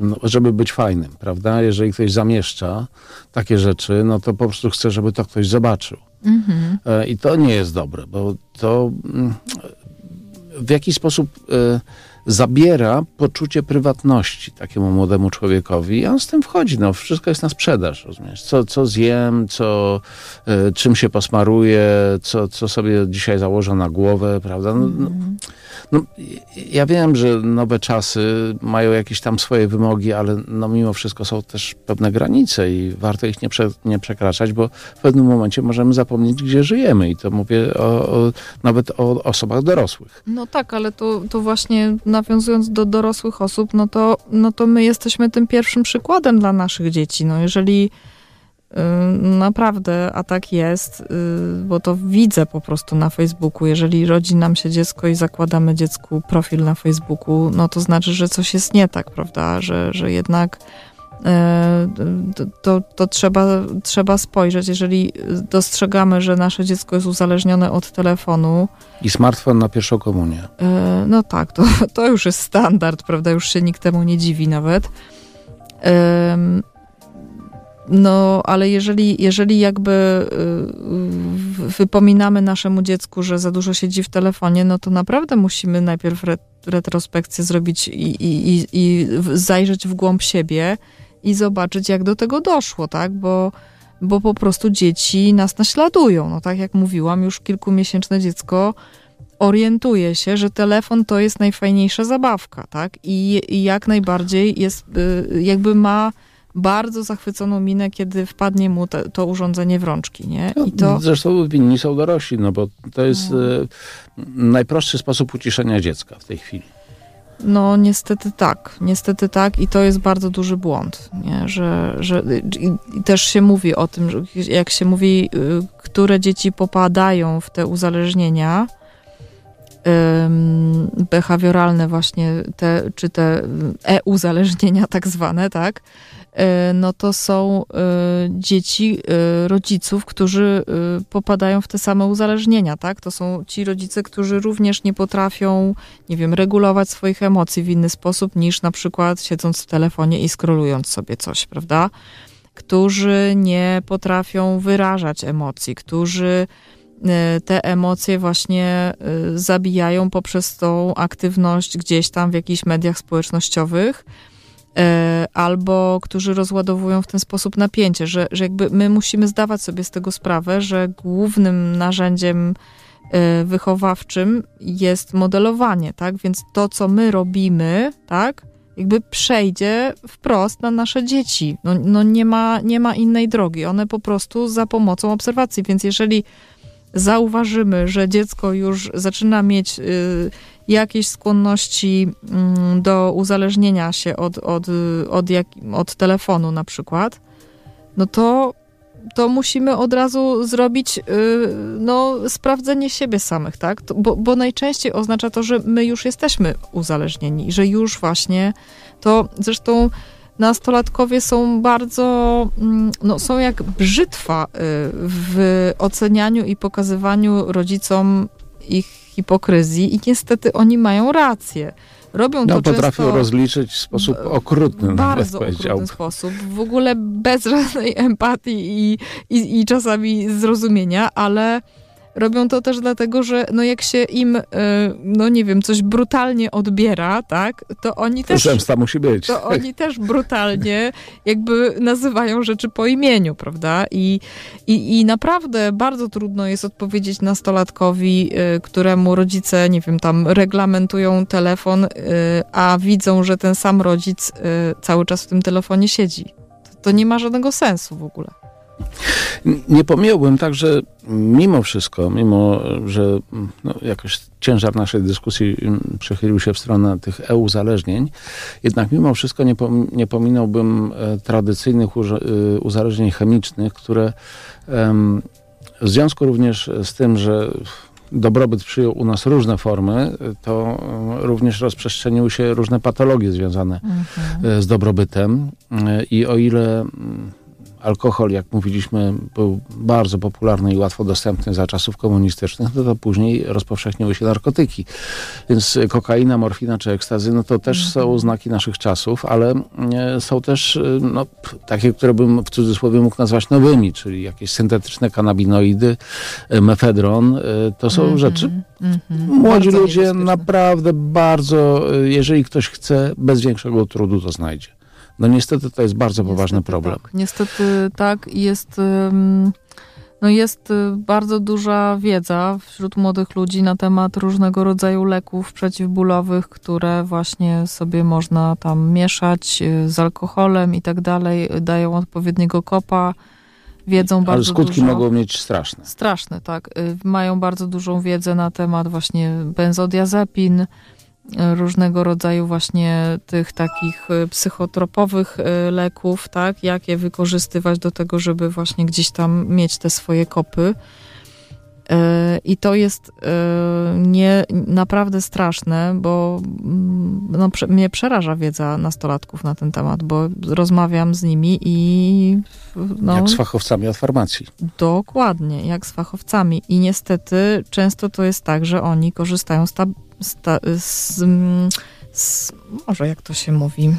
No, żeby być fajnym, prawda? Jeżeli ktoś zamieszcza takie rzeczy, no to po prostu chce, żeby to ktoś zobaczył. Mhm. E, I to nie jest dobre, bo to mm, w jakiś sposób e, zabiera poczucie prywatności takiemu młodemu człowiekowi i on z tym wchodzi. No, wszystko jest na sprzedaż, rozumiesz? Co, co zjem, co, y, czym się posmaruję, co, co sobie dzisiaj założę na głowę, prawda? No, no, no, ja wiem, że nowe czasy mają jakieś tam swoje wymogi, ale no, mimo wszystko są też pewne granice i warto ich nie, prze, nie przekraczać, bo w pewnym momencie możemy zapomnieć, gdzie żyjemy i to mówię o, o, nawet o osobach dorosłych. No tak, ale to, to właśnie nawiązując do dorosłych osób, no to, no to my jesteśmy tym pierwszym przykładem dla naszych dzieci. No jeżeli y, Naprawdę, a tak jest, y, bo to widzę po prostu na Facebooku. Jeżeli rodzi nam się dziecko i zakładamy dziecku profil na Facebooku, no to znaczy, że coś jest nie tak, prawda? Że, że jednak to, to trzeba, trzeba spojrzeć, jeżeli dostrzegamy, że nasze dziecko jest uzależnione od telefonu. I smartfon na pierwszą komunię. E, no tak, to, to już jest standard, prawda? Już się nikt temu nie dziwi nawet. No, ale jeżeli, jeżeli jakby y, wypominamy naszemu dziecku, że za dużo siedzi w telefonie, no to naprawdę musimy najpierw retrospekcję zrobić i, i, i, i zajrzeć w głąb siebie i zobaczyć, jak do tego doszło, tak? Bo, bo po prostu dzieci nas naśladują. No tak jak mówiłam, już kilkumiesięczne dziecko orientuje się, że telefon to jest najfajniejsza zabawka, tak? I, i jak najbardziej jest, y, jakby ma bardzo zachwyconą minę, kiedy wpadnie mu te, to urządzenie w rączki, nie? I to... Zresztą winni są dorośli, no bo to jest no. y, najprostszy sposób uciszenia dziecka w tej chwili. No niestety tak, niestety tak i to jest bardzo duży błąd, nie? Że, że i też się mówi o tym, że jak się mówi, y, które dzieci popadają w te uzależnienia behawioralne właśnie, te, czy te e-uzależnienia tak zwane, tak? E, no to są e, dzieci e, rodziców, którzy popadają w te same uzależnienia, tak? To są ci rodzice, którzy również nie potrafią, nie wiem, regulować swoich emocji w inny sposób niż na przykład siedząc w telefonie i skrolując sobie coś, prawda? Którzy nie potrafią wyrażać emocji, którzy te emocje właśnie zabijają poprzez tą aktywność gdzieś tam w jakichś mediach społecznościowych albo którzy rozładowują w ten sposób napięcie, że, że jakby my musimy zdawać sobie z tego sprawę, że głównym narzędziem wychowawczym jest modelowanie, tak? Więc to, co my robimy, tak? Jakby przejdzie wprost na nasze dzieci. No, no nie, ma, nie ma innej drogi. One po prostu za pomocą obserwacji. Więc jeżeli zauważymy, że dziecko już zaczyna mieć y, jakieś skłonności y, do uzależnienia się od, od, od, jak, od telefonu na przykład, no to, to musimy od razu zrobić y, no, sprawdzenie siebie samych, tak? Bo, bo najczęściej oznacza to, że my już jesteśmy uzależnieni, że już właśnie to zresztą nastolatkowie są bardzo, mm, no, są jak brzytwa y, w ocenianiu i pokazywaniu rodzicom ich hipokryzji i niestety oni mają rację. Robią no, to potrafią często rozliczyć w sposób okrutny. Bardzo okrutny sposób. W ogóle bez żadnej empatii i, i, i czasami zrozumienia, ale robią to też dlatego, że no jak się im, e, no nie wiem, coś brutalnie odbiera, tak, to oni też... Zemsta musi być. To oni też brutalnie jakby nazywają rzeczy po imieniu, prawda? I, i, i naprawdę bardzo trudno jest odpowiedzieć nastolatkowi, e, któremu rodzice, nie wiem, tam reglamentują telefon, e, a widzą, że ten sam rodzic cały czas w tym telefonie siedzi. To, to nie ma żadnego sensu w ogóle. Nie pomyłbym także mimo wszystko, mimo że no, jakoś ciężar naszej dyskusji przechylił się w stronę tych e-uzależnień, jednak mimo wszystko nie, pom nie pominąłbym e, tradycyjnych e, uzależnień chemicznych, które w związku również z tym, że dobrobyt przyjął u nas różne formy, to również rozprzestrzeniły się różne patologie związane mhm. z dobrobytem. E, I o ile alkohol, jak mówiliśmy, był bardzo popularny i łatwo dostępny za czasów komunistycznych, no to później rozpowszechniły się narkotyki. Więc kokaina, morfina czy ekstazy, no to też są mhm. znaki naszych czasów, ale e, są też e, no, takie, które bym w cudzysłowie mógł nazwać nowymi, czyli jakieś syntetyczne kanabinoidy, e, mefedron. To są mm -hmm, rzeczy. Mm -hmm. Młodzi bardzo ludzie naprawdę bardzo, jeżeli ktoś chce, bez większego trudu to znajdzie. No niestety to jest bardzo niestety poważny problem. Tak. Niestety tak jest... No jest y, bardzo duża wiedza wśród młodych ludzi na temat różnego rodzaju leków przeciwbólowych, które właśnie sobie można tam mieszać y, z alkoholem i tak dalej, dają odpowiedniego kopa, wiedzą bardzo. Ale skutki dużo, mogą mieć straszne. Straszne, tak. Y, mają bardzo dużą wiedzę na temat właśnie benzodiazepin, różnego rodzaju właśnie tych takich y, psychotropowych y, leków, tak, jak je wykorzystywać do tego, żeby właśnie gdzieś tam mieć te swoje kopy. Y, I to jest nie, naprawdę straszne, bo mm, no, mnie przeraża wiedza nastolatków na ten temat, bo rozmawiam z nimi i. No, jak z fachowcami od farmacji. Dokładnie, jak z fachowcami. I niestety często to jest tak, że oni korzystają z, ta, z, z, może jak to się mówi,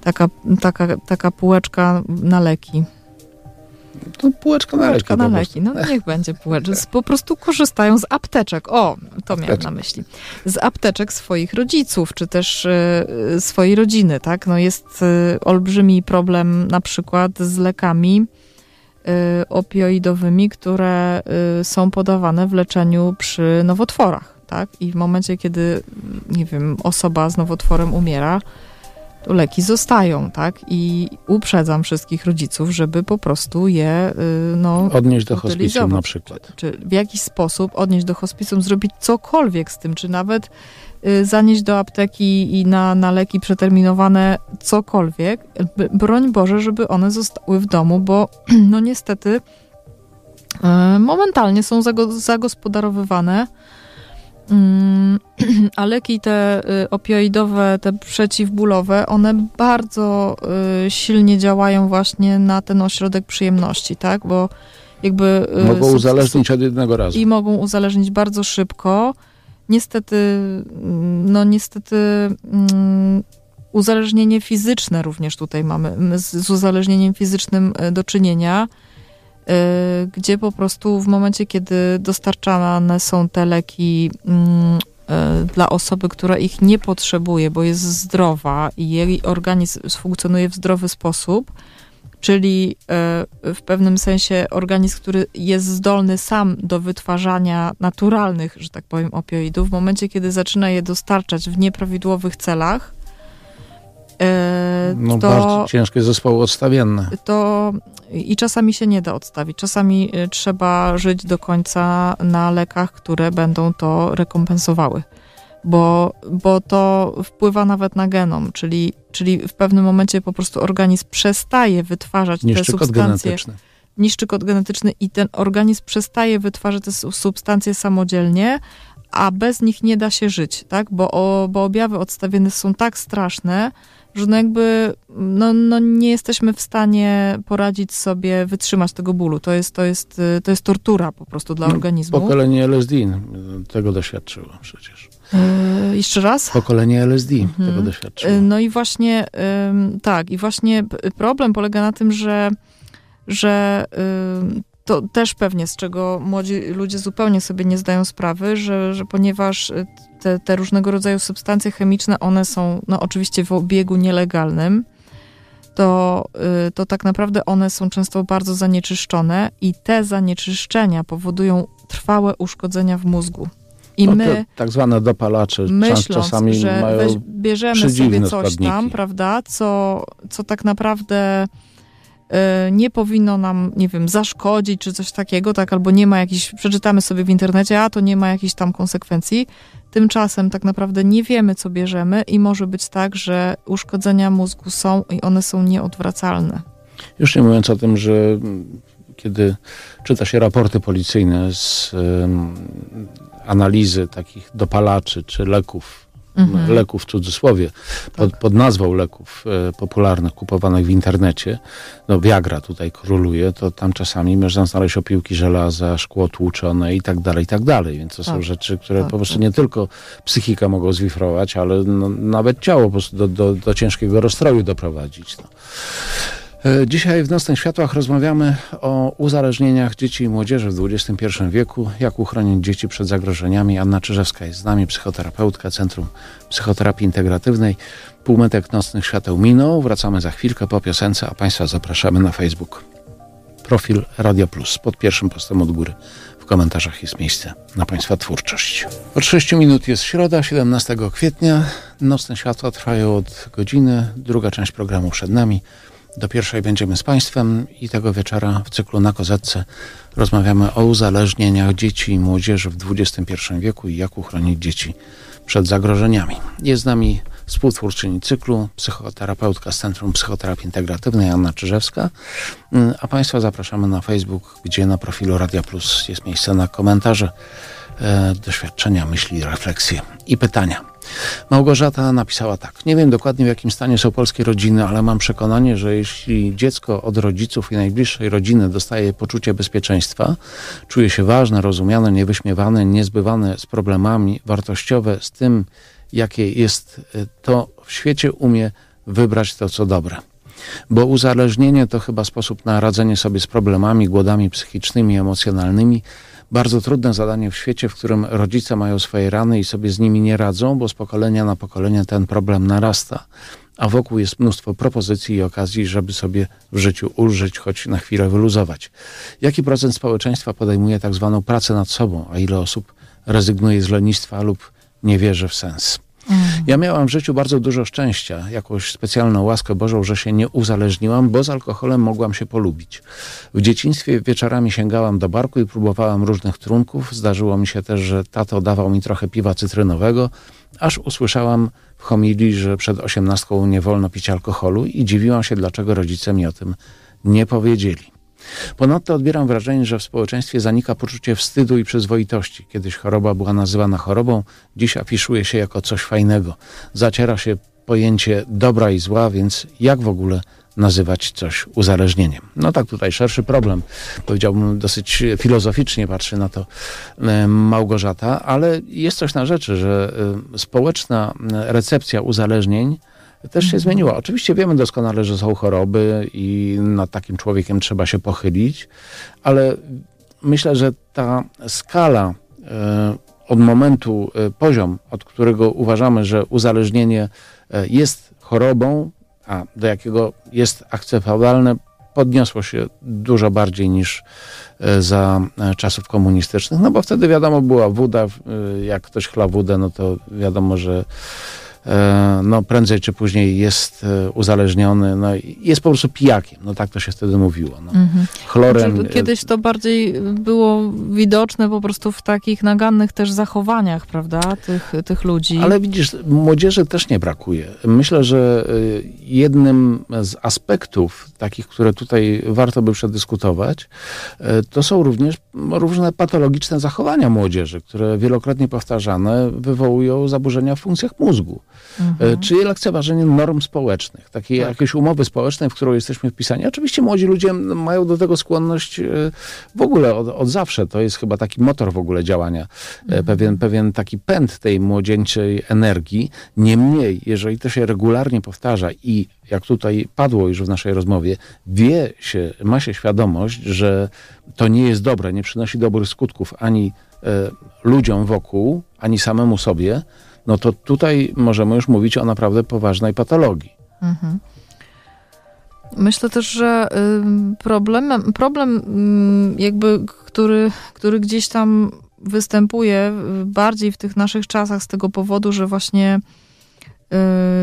taka, taka, taka półeczka na leki. To półeczka na leki. na leki. No niech będzie półeczka. Po prostu korzystają z apteczek. O, to miałem na myśli. Z apteczek swoich rodziców, czy też y, swojej rodziny, tak? No jest y, olbrzymi problem na przykład z lekami y, opioidowymi, które są podawane w leczeniu przy nowotworach tak? I w momencie, kiedy, nie wiem, osoba z nowotworem umiera, to leki zostają, tak? I uprzedzam wszystkich rodziców, żeby po prostu je, y, no... Odnieść do hospicjum na przykład. Czy, czy w jakiś sposób odnieść do hospicjum, zrobić cokolwiek z tym, czy nawet y, zanieść do apteki i na, na leki przeterminowane cokolwiek. Broń Boże, żeby one zostały w domu, bo no niestety y, momentalnie są zagospodarowywane a leki te y, opioidowe, te przeciwbólowe, one bardzo y, silnie działają właśnie na ten ośrodek przyjemności, tak? Bo jakby... Y, mogą uzależnić od jednego razu. I mogą uzależnić bardzo szybko. Niestety, mm, no niestety mm, uzależnienie fizyczne również tutaj mamy, z uzależnieniem fizycznym do czynienia. Y, gdzie po prostu w momencie, kiedy dostarczane są te leki mm, y, dla osoby, która ich nie potrzebuje, bo jest zdrowa i jej organizm funkcjonuje w zdrowy sposób, czyli w pewnym sensie organizm, który jest zdolny sam do wytwarzania naturalnych, że tak powiem, opioidów, w momencie, kiedy zaczyna je dostarczać w nieprawidłowych celach, no, to, bardzo ciężkie zespoły odstawienne. To i czasami się nie da odstawić. Czasami trzeba żyć do końca na lekach, które będą to rekompensowały bo, bo to wpływa nawet na genom, czyli, czyli w pewnym momencie po prostu organizm przestaje wytwarzać Niszczy te substancje. Genetyczny. Niszczy kod genetyczny i ten organizm przestaje wytwarzać te substancje samodzielnie, a bez nich nie da się żyć, tak? Bo, o, bo objawy odstawienne są tak straszne, że no jakby no, no nie jesteśmy w stanie poradzić sobie, wytrzymać tego bólu. To jest, to jest, to jest tortura po prostu dla no, organizmu. Pokolenie LSD tego doświadczyło przecież. Yy, jeszcze raz? Pokolenie LSD mhm. tego doświadczyło. Yy, no i właśnie, yy, tak, i właśnie problem polega na tym, że, że to też pewnie, z czego młodzi ludzie zupełnie sobie nie zdają sprawy, że, że ponieważ te, te różnego rodzaju substancje chemiczne, one są no, oczywiście w obiegu nielegalnym, to, to tak naprawdę one są często bardzo zanieczyszczone i te zanieczyszczenia powodują trwałe uszkodzenia w mózgu. I no my, tak zwane dopalacze myśląc, czasami że mają bierzemy sobie coś składniki. tam, prawda, co, co tak naprawdę y, nie powinno nam, nie wiem, zaszkodzić czy coś takiego, tak, albo nie ma jakichś, przeczytamy sobie w internecie, a to nie ma jakichś tam konsekwencji. Tymczasem tak naprawdę nie wiemy, co bierzemy i może być tak, że uszkodzenia mózgu są i one są nieodwracalne. Już nie mówiąc o tym, że kiedy czyta się raporty policyjne z analizy takich dopalaczy czy leków, mhm. leków w cudzysłowie, pod, tak. pod nazwą leków e, popularnych kupowanych w internecie, no Viagra tutaj króluje, to tam czasami można znaleźć opiłki żelaza, szkło tłuczone i tak dalej, i tak dalej. Więc to tak. są rzeczy, które tak, po prostu tak. nie tylko psychika mogą zwifrować, ale no, nawet ciało po prostu do, do, do ciężkiego rozstroju doprowadzić. No. E, dzisiaj w Nocnych Światłach rozmawiamy o uzależnieniach dzieci i młodzieży w XXI wieku, jak uchronić dzieci przed zagrożeniami. Anna Czyżewska jest z nami, psychoterapeutka Centrum Psychoterapii Integratywnej. Półmetek Nocnych Świateł minął, wracamy za chwilkę po piosence, a Państwa zapraszamy na Facebook. Profil Radio Plus pod pierwszym postem od góry. W komentarzach jest miejsce na Państwa twórczość. Od 6 minut jest środa, 17 kwietnia. Nocne światła trwają od godziny. Druga część programu przed nami. Do pierwszej będziemy z Państwem i tego wieczora w cyklu na Kozetce rozmawiamy o uzależnieniach dzieci i młodzieży w XXI wieku i jak uchronić dzieci przed zagrożeniami. Jest z nami współtwórczyni cyklu, psychoterapeutka z Centrum Psychoterapii Integratywnej Anna Czyżewska, a Państwa zapraszamy na Facebook, gdzie na profilu Radia Plus jest miejsce na komentarze, e, doświadczenia, myśli, refleksje i pytania. Małgorzata napisała tak. Nie wiem dokładnie w jakim stanie są polskie rodziny, ale mam przekonanie, że jeśli dziecko od rodziców i najbliższej rodziny dostaje poczucie bezpieczeństwa, czuje się ważne, rozumiane, niewyśmiewane, niezbywane z problemami, wartościowe, z tym, jakie jest e, to w świecie, umie wybrać to, co dobre. Bo uzależnienie to chyba sposób na radzenie sobie z problemami, głodami psychicznymi, emocjonalnymi, bardzo trudne zadanie w świecie, w którym rodzice mają swoje rany i sobie z nimi nie radzą, bo z pokolenia na pokolenie ten problem narasta. A wokół jest mnóstwo propozycji i okazji, żeby sobie w życiu ulżyć, choć na chwilę wyluzować. Jaki procent społeczeństwa podejmuje tak zwaną pracę nad sobą, a ile osób rezygnuje z lenistwa lub nie wierzy w sens? Mm. Ja miałam w życiu bardzo dużo szczęścia, jakąś specjalną łaskę Bożą, że się nie uzależniłam, bo z alkoholem mogłam się polubić. W dzieciństwie wieczorami sięgałam do barku i próbowałam różnych trunków. Zdarzyło mi się też, że tato dawał mi trochę piwa cytrynowego, aż usłyszałam w homilii, że przed osiemnastką nie wolno pić alkoholu i dziwiłam się, dlaczego rodzice mi o tym nie powiedzieli. Ponadto odbieram wrażenie, że w społeczeństwie zanika poczucie wstydu i przyzwoitości. Kiedyś choroba była nazywana chorobą, dziś afiszuje się jako coś fajnego. Zaciera się pojęcie dobra i zła, więc jak w ogóle nazywać coś uzależnieniem. No tak, tutaj szerszy problem, powiedziałbym dosyć filozoficznie patrzy na to e, Małgorzata, ale jest coś na rzeczy, że e, społeczna recepcja uzależnień też się zmieniła. Oczywiście wiemy doskonale, że są choroby i nad takim człowiekiem trzeba się pochylić, ale myślę, że ta skala e, od momentu, e, poziom, od którego uważamy, że uzależnienie e, jest chorobą, a do jakiego jest akceptowalne, podniosło się dużo bardziej niż za czasów komunistycznych, no bo wtedy wiadomo była woda, jak ktoś chla wódę, no to wiadomo, że no prędzej czy później jest e, uzależniony, no jest po prostu pijakiem, no tak to się wtedy mówiło. No. Mhm. Chlorem... Znaczy, kiedyś to bardziej było widoczne po prostu w takich nagannych też zachowaniach, prawda, tych, tych ludzi. Ale widzisz, młodzieży też nie brakuje. Myślę, że e, jednym z aspektów takich, które tutaj warto by przedyskutować, to są również różne patologiczne zachowania młodzieży, które wielokrotnie powtarzane wywołują zaburzenia w funkcjach mózgu. Mhm. E, czyli lekceważenie norm społecznych, takiej tak. jakiejś umowy społecznej, w którą jesteśmy wpisani. Oczywiście młodzi ludzie mają do tego skłonność e, w ogóle od, od zawsze. To jest chyba taki motor w ogóle działania, e, mhm. pewien, pewien taki pęd tej młodzieńczej energii. Niemniej, jeżeli to się regularnie powtarza i jak tutaj padło już w naszej rozmowie, wie się, ma się świadomość, że to nie jest dobre, nie przynosi dobrych skutków ani ludziom wokół, ani samemu sobie, no to tutaj możemy już mówić o naprawdę poważnej patologii. Mhm. Myślę też, że problemem, problem jakby, który, który gdzieś tam występuje bardziej w tych naszych czasach z tego powodu, że właśnie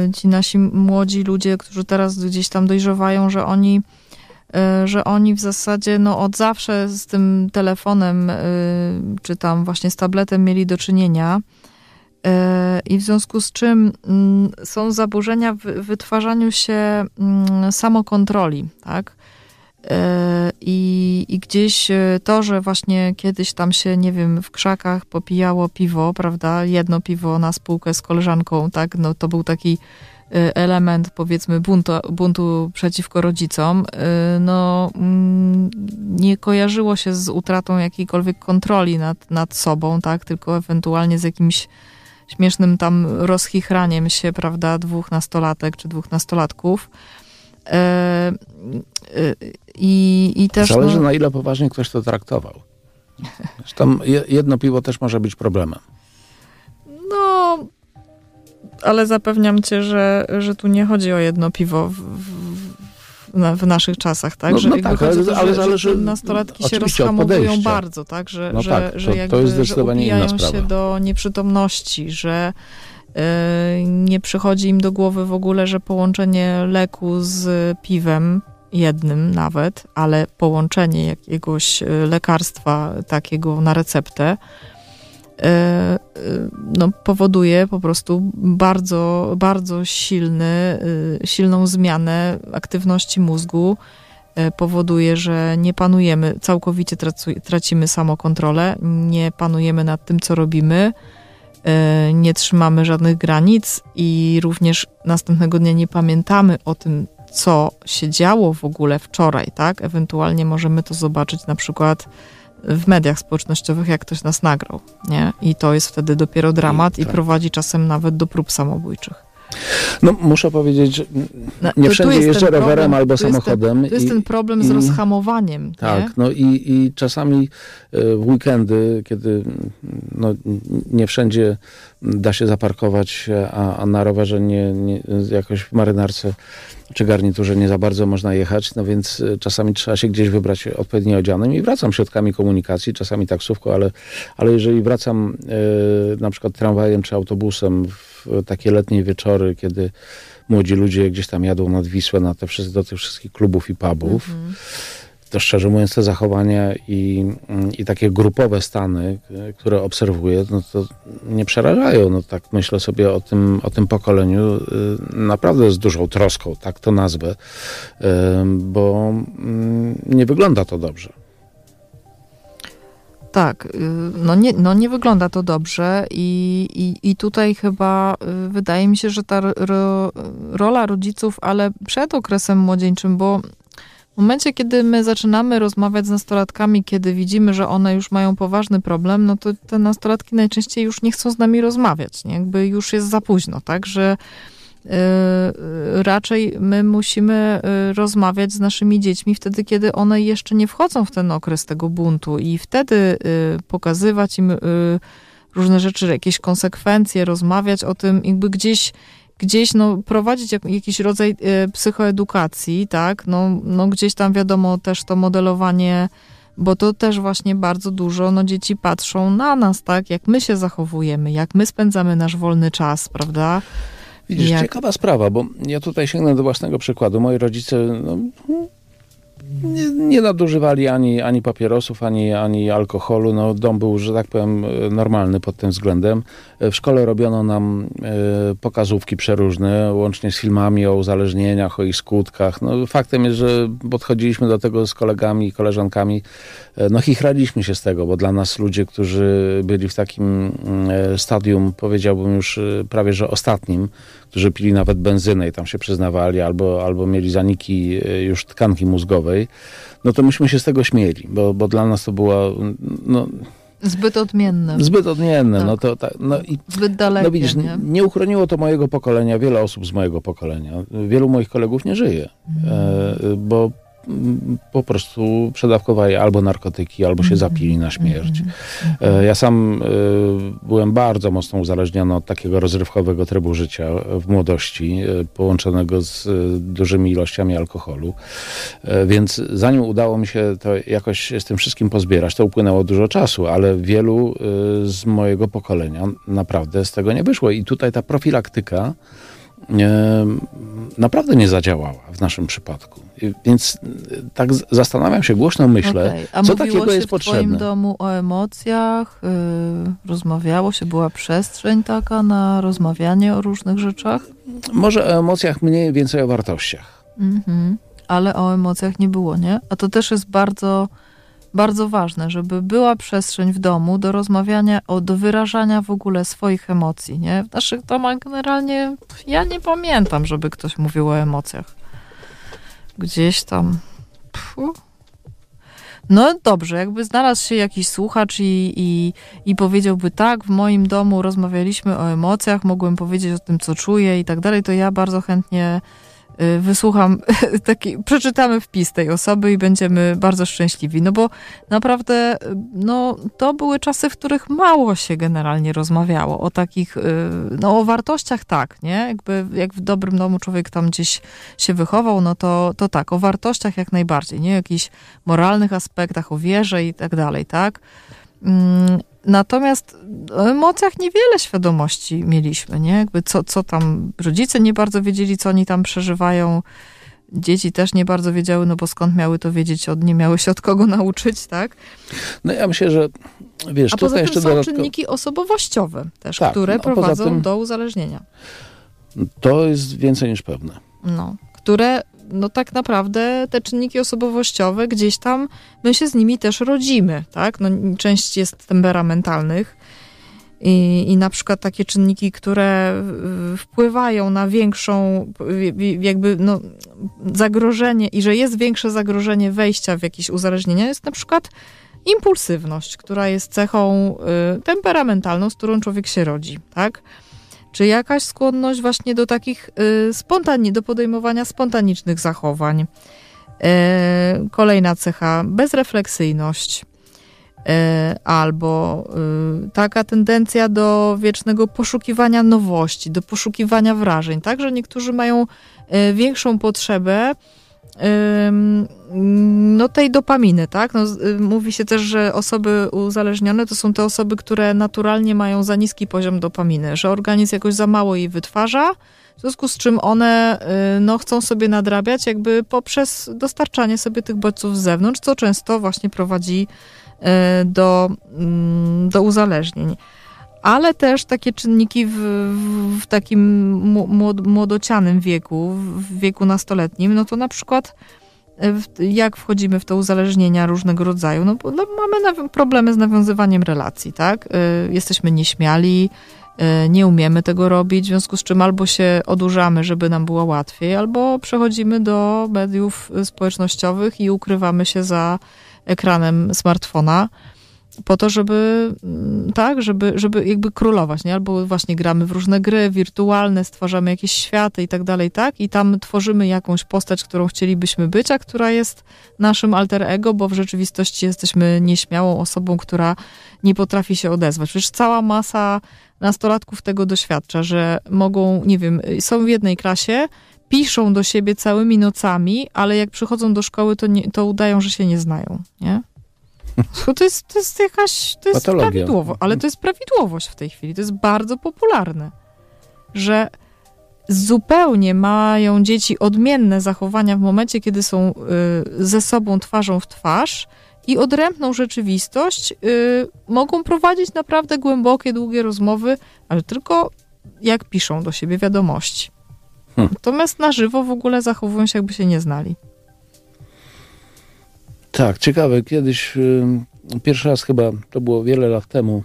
y, ci nasi młodzi ludzie, którzy teraz gdzieś tam dojrzewają, że oni y, że oni w zasadzie no, od zawsze z tym telefonem y, czy tam właśnie z tabletem mieli do czynienia I w związku z czym mm, są zaburzenia w wytwarzaniu się mm, samokontroli, tak? E, I, I gdzieś e, to, że właśnie kiedyś tam się, nie wiem, w krzakach popijało piwo, prawda? Jedno piwo na spółkę z koleżanką, tak? No to był taki element, powiedzmy, buntu, buntu przeciwko rodzicom, no mm, nie kojarzyło się z utratą jakiejkolwiek kontroli nad, nad sobą, tak? Tylko ewentualnie z jakimś śmiesznym tam rozchichraniem się, prawda, dwóch nastolatek czy dwóch nastolatków. E, I, i też. Zależy no, na ile poważnie ktoś to traktował. Zresztą jedno piwo też może być problemem. No, ale zapewniam cię, że, że tu nie chodzi o jedno piwo w, w, na, w naszych czasach, tak? No, że no tak, ale, to, ale zależy, że nastolatki się rozhamowują bardzo, tak? Że, no że, tak, że, to, jakby, to jest zdecydowanie że inna sprawa. się do nieprzytomności, że yy, nie przychodzi im do głowy w ogóle, że połączenie leku z piwem jednym nawet, ale połączenie jakiegoś e, lekarstwa takiego na receptę no, powoduje po prostu bardzo, bardzo silny, e, silną zmianę aktywności mózgu. Powoduje, że nie panujemy, całkowicie tracimy samokontrolę, nie panujemy nad tym, co robimy, nie trzymamy żadnych granic i również następnego dnia nie pamiętamy o tym, co się działo w ogóle wczoraj, tak? Ewentualnie możemy to zobaczyć na przykład w mediach społecznościowych, jak ktoś nas nagrał, nie? I to jest wtedy dopiero dramat i, i tak. prowadzi czasem nawet do prób samobójczych. No, muszę powiedzieć, że no, nie wszędzie jeżdżę rowerem albo samochodem. Ten, to jest ten problem i, z rozhamowaniem. Tak, nie? no i, i czasami e, w weekendy, kiedy no, nie wszędzie da się zaparkować, a, a na rowerze nie, nie, jakoś w marynarce czy garniturze nie za bardzo można jechać, no więc e, czasami trzeba się gdzieś wybrać odpowiednio odzianym i wracam środkami komunikacji, czasami taksówką, ale, ale jeżeli wracam e, na przykład tramwajem czy autobusem w takie letnie wieczory, kiedy młodzi ludzie gdzieś tam jadą nad Wisłę na te, do tych wszystkich klubów i pubów, mm -hmm to szczerze mówiąc te zachowania i, i takie grupowe stany, które obserwuję, no to nie przerażają. No tak myślę sobie o tym, o tym pokoleniu y, naprawdę z dużą troską, tak to nazwę, y, bo mm, nie wygląda to dobrze. Tak, y, no nie, no nie wygląda to dobrze i, i, i tutaj chyba wydaje mi się, że ta ro, rola rodziców, ale przed okresem młodzieńczym, bo w momencie, kiedy my zaczynamy rozmawiać z nastolatkami, kiedy widzimy, że one już mają poważny problem, no to te nastolatki najczęściej już nie chcą z nami rozmawiać. Nie? Jakby już jest za późno, tak? Że raczej my musimy yy, rozmawiać z naszymi dziećmi wtedy, kiedy one jeszcze nie wchodzą w ten okres tego buntu i wtedy yy, pokazywać im różne rzeczy, jakieś konsekwencje, rozmawiać o tym, jakby gdzieś gdzieś no, prowadzić jak, jakiś rodzaj psychoedukacji, tak? No, no gdzieś tam wiadomo też to modelowanie, bo to też właśnie bardzo dużo, no dzieci patrzą na nas, tak? Jak my się zachowujemy, jak my spędzamy nasz wolny czas, prawda? Widzisz, Jak- ciekawa sprawa, bo ja tutaj sięgnę do własnego przykładu. Moi rodzice no, nie, nie nadużywali ani, ani papierosów, ani, ani alkoholu. No, dom był, że tak powiem, normalny pod tym względem. W szkole robiono nam e, pokazówki przeróżne, łącznie z filmami o uzależnieniach, o ich skutkach. No, faktem jest, że podchodziliśmy do tego z kolegami i koleżankami, e, no chichraliśmy się z tego, bo dla nas ludzie, którzy byli w takim e, stadium, powiedziałbym już prawie, że ostatnim, którzy pili nawet benzynę i tam się przyznawali, albo, albo mieli zaniki e, już tkanki mózgowej, no to myśmy się z tego śmieli, bo, bo dla nas to była no, Zbyt odmienne, zbyt odmienne. Tak. No, to, tak, no, i, zbyt dalekie, no widzisz, nie? nie uchroniło to mojego pokolenia, wiele osób z mojego pokolenia. Wielu moich kolegów nie żyje, e, bo mm, po prostu przedawkowali albo narkotyki, albo się zapili na śmierć. E, Ja sam e, byłem bardzo mocno uzależniony od takiego rozrywkowego trybu życia w młodości, e, połączonego z dużymi ilościami alkoholu. Więc zanim udało mi się to jakoś z tym wszystkim pozbierać, to upłynęło dużo czasu, ale wielu z mojego pokolenia naprawdę z tego nie wyszło. I tutaj ta profilaktyka naprawdę nie zadziałała w naszym przypadku. Więc e, tak zastanawiam się, głośno myślę. A co takiego się jest w twoim potrzebne. domu o emocjach, yy, rozmawiało się, była przestrzeń taka na rozmawianie o różnych rzeczach? Może o emocjach mniej, więcej o wartościach. Mhm. Ale o emocjach nie było, nie? A to też jest bardzo, bardzo ważne, żeby była przestrzeń w domu do rozmawiania, o, do wyrażania w ogóle swoich emocji, nie? W naszych domach generalnie ja nie pamiętam, żeby ktoś mówił o emocjach. Gdzieś tam. Pfu. No dobrze, jakby znalazł się jakiś słuchacz i, i, i powiedziałby tak, w moim domu rozmawialiśmy o emocjach, mogłem powiedzieć o tym, co czuję i tak dalej, to ja bardzo chętnie wysłucham taki, przeczytamy wpis tej osoby i będziemy bardzo szczęśliwi, no bo naprawdę, y, no to były czasy, w których mało się generalnie rozmawiało o takich, y, no o wartościach tak, nie? Jakby jak w dobrym domu człowiek tam gdzieś się wychował, no to, to tak, o wartościach jak najbardziej, nie? O jakichś moralnych aspektach, o wierze i tak dalej, tak? Natomiast o emocjach niewiele świadomości mieliśmy, nie? Jakby co, co tam, rodzice nie bardzo wiedzieli, co oni tam przeżywają, dzieci też nie bardzo wiedziały, no bo skąd miały to wiedzieć, od, nie miały się od kogo nauczyć, tak? No ja myślę, że wiesz, A poza tym jeszcze są dodatkowo... czynniki osobowościowe też, Tak, które no, prowadzą tym- do uzależnienia. To jest więcej niż pewne. No, które, no tak naprawdę te czynniki osobowościowe gdzieś tam, my się z nimi też rodzimy, tak? No, część jest temperamentalnych i, i na przykład takie czynniki, które wpływają na większą jakby no, zagrożenie i że jest większe zagrożenie wejścia w jakieś uzależnienia, jest na przykład impulsywność, która jest cechą y, temperamentalną, z którą człowiek się rodzi, tak? Czy jakaś skłonność właśnie do takich y, do podejmowania spontanicznych zachowań. E, kolejna cecha, bezrefleksyjność. E, albo y, taka tendencja do wiecznego poszukiwania nowości, do poszukiwania wrażeń. Także niektórzy mają e, większą potrzebę no tej dopaminy, tak? No, y, mówi się też, że osoby uzależnione to są te osoby, które naturalnie mają za niski poziom dopaminy, że organizm jakoś za mało jej wytwarza, w związku z czym one y, no, chcą sobie nadrabiać jakby poprzez dostarczanie sobie tych bodźców z zewnątrz, co często właśnie prowadzi y, do, mm, do uzależnień. Ale też takie czynniki w, w, takim młodocianym wieku, w wieku nastoletnim, no to na przykład w- jak wchodzimy w te uzależnienia różnego rodzaju, no bo no, mamy problemy z nawiązywaniem relacji, tak? Y, Jesteśmy nieśmiali, y, nie umiemy tego robić, w związku z czym albo się odurzamy, żeby nam było łatwiej, albo przechodzimy do mediów społecznościowych i ukrywamy się za ekranem smartfona. Po to, żeby mm, tak, żeby, żeby jakby królować, nie? Albo właśnie gramy w różne gry wirtualne, stwarzamy jakieś światy i tak dalej, tak? I tam tworzymy jakąś postać, którą chcielibyśmy być, a która jest naszym alter ego, bo w rzeczywistości jesteśmy nieśmiałą osobą, która nie potrafi się odezwać. Przecież cała masa nastolatków tego doświadcza, że mogą, nie wiem, są w jednej klasie, piszą do siebie całymi nocami, ale jak przychodzą do szkoły, to, nie, to udają, że się nie znają, nie? To jest, to jest jakaś, to jest Patologia. prawidłowo, ale to jest prawidłowość w tej chwili, to jest bardzo popularne, że zupełnie mają dzieci odmienne zachowania w momencie, kiedy są y, ze sobą twarzą w twarz i odrębną rzeczywistość y, mogą prowadzić naprawdę głębokie, długie rozmowy, ale tylko jak piszą do siebie wiadomości. Hmm. Natomiast na żywo w ogóle zachowują się, jakby się nie znali. Tak, ciekawe. Kiedyś, pierwszy raz chyba, to było wiele lat temu,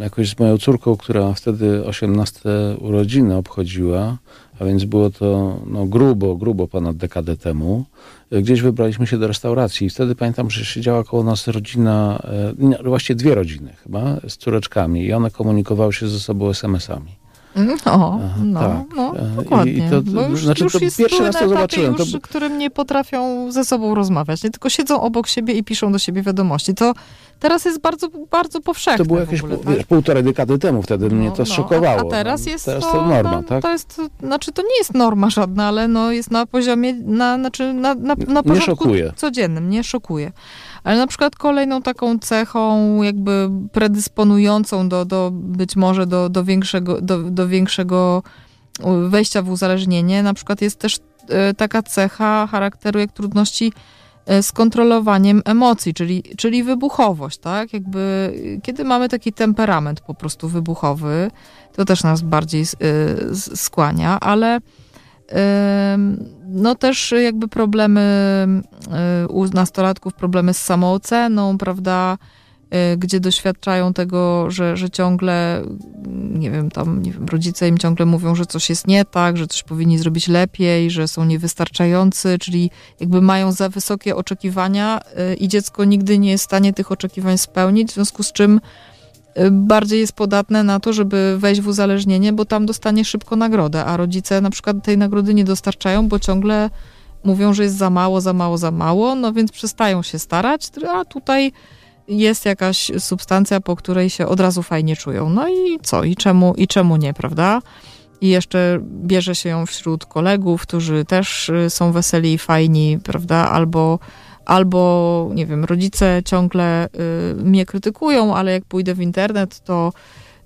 jakoś z moją córką, która wtedy 18 urodziny obchodziła, a więc było to no, grubo, grubo ponad dekadę temu. y, Gdzieś wybraliśmy się do restauracji i wtedy pamiętam, że siedziała koło nas rodzina, nie, właściwie dwie rodziny chyba, z córeczkami i one komunikowały się ze sobą SMS-ami. No, Aha, no, tak. no, E, dokładnie. i to- Bo już, znaczy, już to jest pierwszy raz na to zobaczyłem, to już, b- którym nie potrafią ze sobą rozmawiać, nie? tylko siedzą obok siebie i piszą do siebie wiadomości. To teraz jest bardzo, bardzo powszechne To było jakieś ogóle, pół- tak? wiesz, półtorej dekady temu, wtedy mnie to No, szokowało. A, a teraz No, jest teraz to, to norma, no, tak? To jest, znaczy to nie jest norma żadna, ale no jest na poziomie, na, znaczy na, na, na porządku szokuje. codziennym, nie szokuje. Ale na przykład kolejną taką cechą jakby predysponującą do, do być może do, do, większego, do, do większego wejścia w uzależnienie, na przykład jest też e, taka cecha charakteru jak trudności e, z kontrolowaniem emocji, czyli, czyli wybuchowość, tak? Jakby, kiedy mamy taki temperament po prostu wybuchowy, to też nas bardziej e, skłania, ale no też jakby problemy e, u nastolatków, problemy z samooceną, prawda? E, Gdzie doświadczają tego, że, że ciągle, nie wiem, tam, nie wiem, rodzice im ciągle mówią, że coś jest nie tak, że coś powinni zrobić lepiej, że są niewystarczający, czyli jakby mają za wysokie oczekiwania y, i dziecko nigdy nie jest w stanie tych oczekiwań spełnić, w związku z czym y, bardziej jest podatne na to, żeby wejść w uzależnienie, bo tam dostanie szybko nagrodę, a rodzice na przykład tej nagrody nie dostarczają, bo ciągle mówią, że jest za mało, za mało, za mało, no więc przestają się starać, a tutaj jest jakaś substancja, po której się od razu fajnie czują. No i co? I czemu, i czemu nie, prawda? I jeszcze bierze się ją wśród kolegów, którzy też y, są weseli i fajni, prawda? Albo, albo nie wiem, rodzice ciągle y, mnie krytykują, ale jak pójdę w internet, to,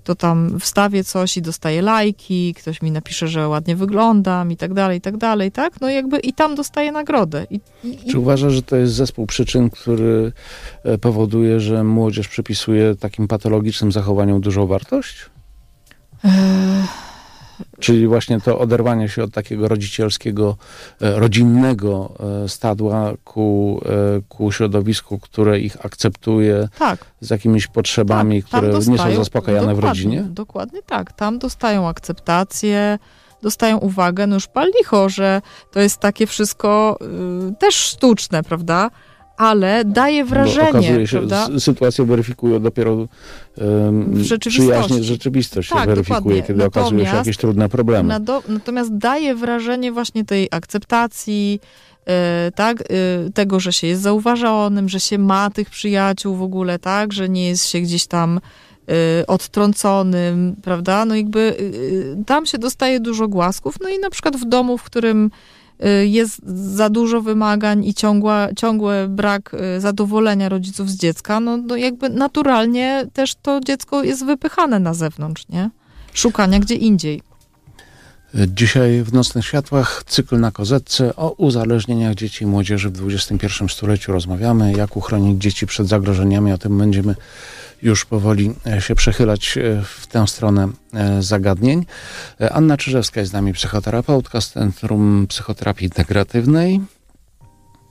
to tam wstawię coś i dostaję lajki, ktoś mi napisze, że ładnie wyglądam i tak dalej, i tak dalej, tak? No jakby i tam dostaję nagrodę. I, i, Czy uważasz, że to jest zespół przyczyn, który e, powoduje, że młodzież przypisuje takim patologicznym zachowaniom dużą wartość? Czyli właśnie to oderwanie się od takiego rodzicielskiego, e, rodzinnego e, stadła ku, e, ku środowisku, które ich akceptuje tak. z jakimiś potrzebami, Tak, które nie są dostają- zaspokajane w rodzinie? Dokładnie tak. Tam dostają akceptację, dostają uwagę. No już pal licho, że to jest takie wszystko y, też sztuczne, prawda? Ale daje Bo wrażenie, okazuje się, prawda? sytuację weryfikują dopiero um, przyjaźnie, rzeczywistość się Tak, weryfikuje, dokładnie. kiedy okazują się Natomiast- jakieś trudne problemy. Nado- natomiast daje wrażenie właśnie tej akceptacji, e, tak, e, tego, że się jest zauważonym, że się ma tych przyjaciół w ogóle, tak, że nie jest się gdzieś tam e, odtrąconym, prawda, no jakby tam się dostaje dużo głasków, no i na przykład w domu, w którym jest za dużo wymagań i ciągła, ciągły brak e, zadowolenia rodziców z dziecka, no, no jakby naturalnie też to dziecko jest wypychane na zewnątrz, nie? Szukania gdzie indziej. Dzisiaj w Nocnych Światłach cykl na kozetce o uzależnieniach dzieci i młodzieży w XXI stuleciu rozmawiamy. Jak uchronić dzieci przed zagrożeniami, o tym będziemy już powoli e, się przechylać e, w tę stronę e, zagadnień. Anna Czyżewska jest z nami, psychoterapeutka z Centrum Psychoterapii Integratywnej.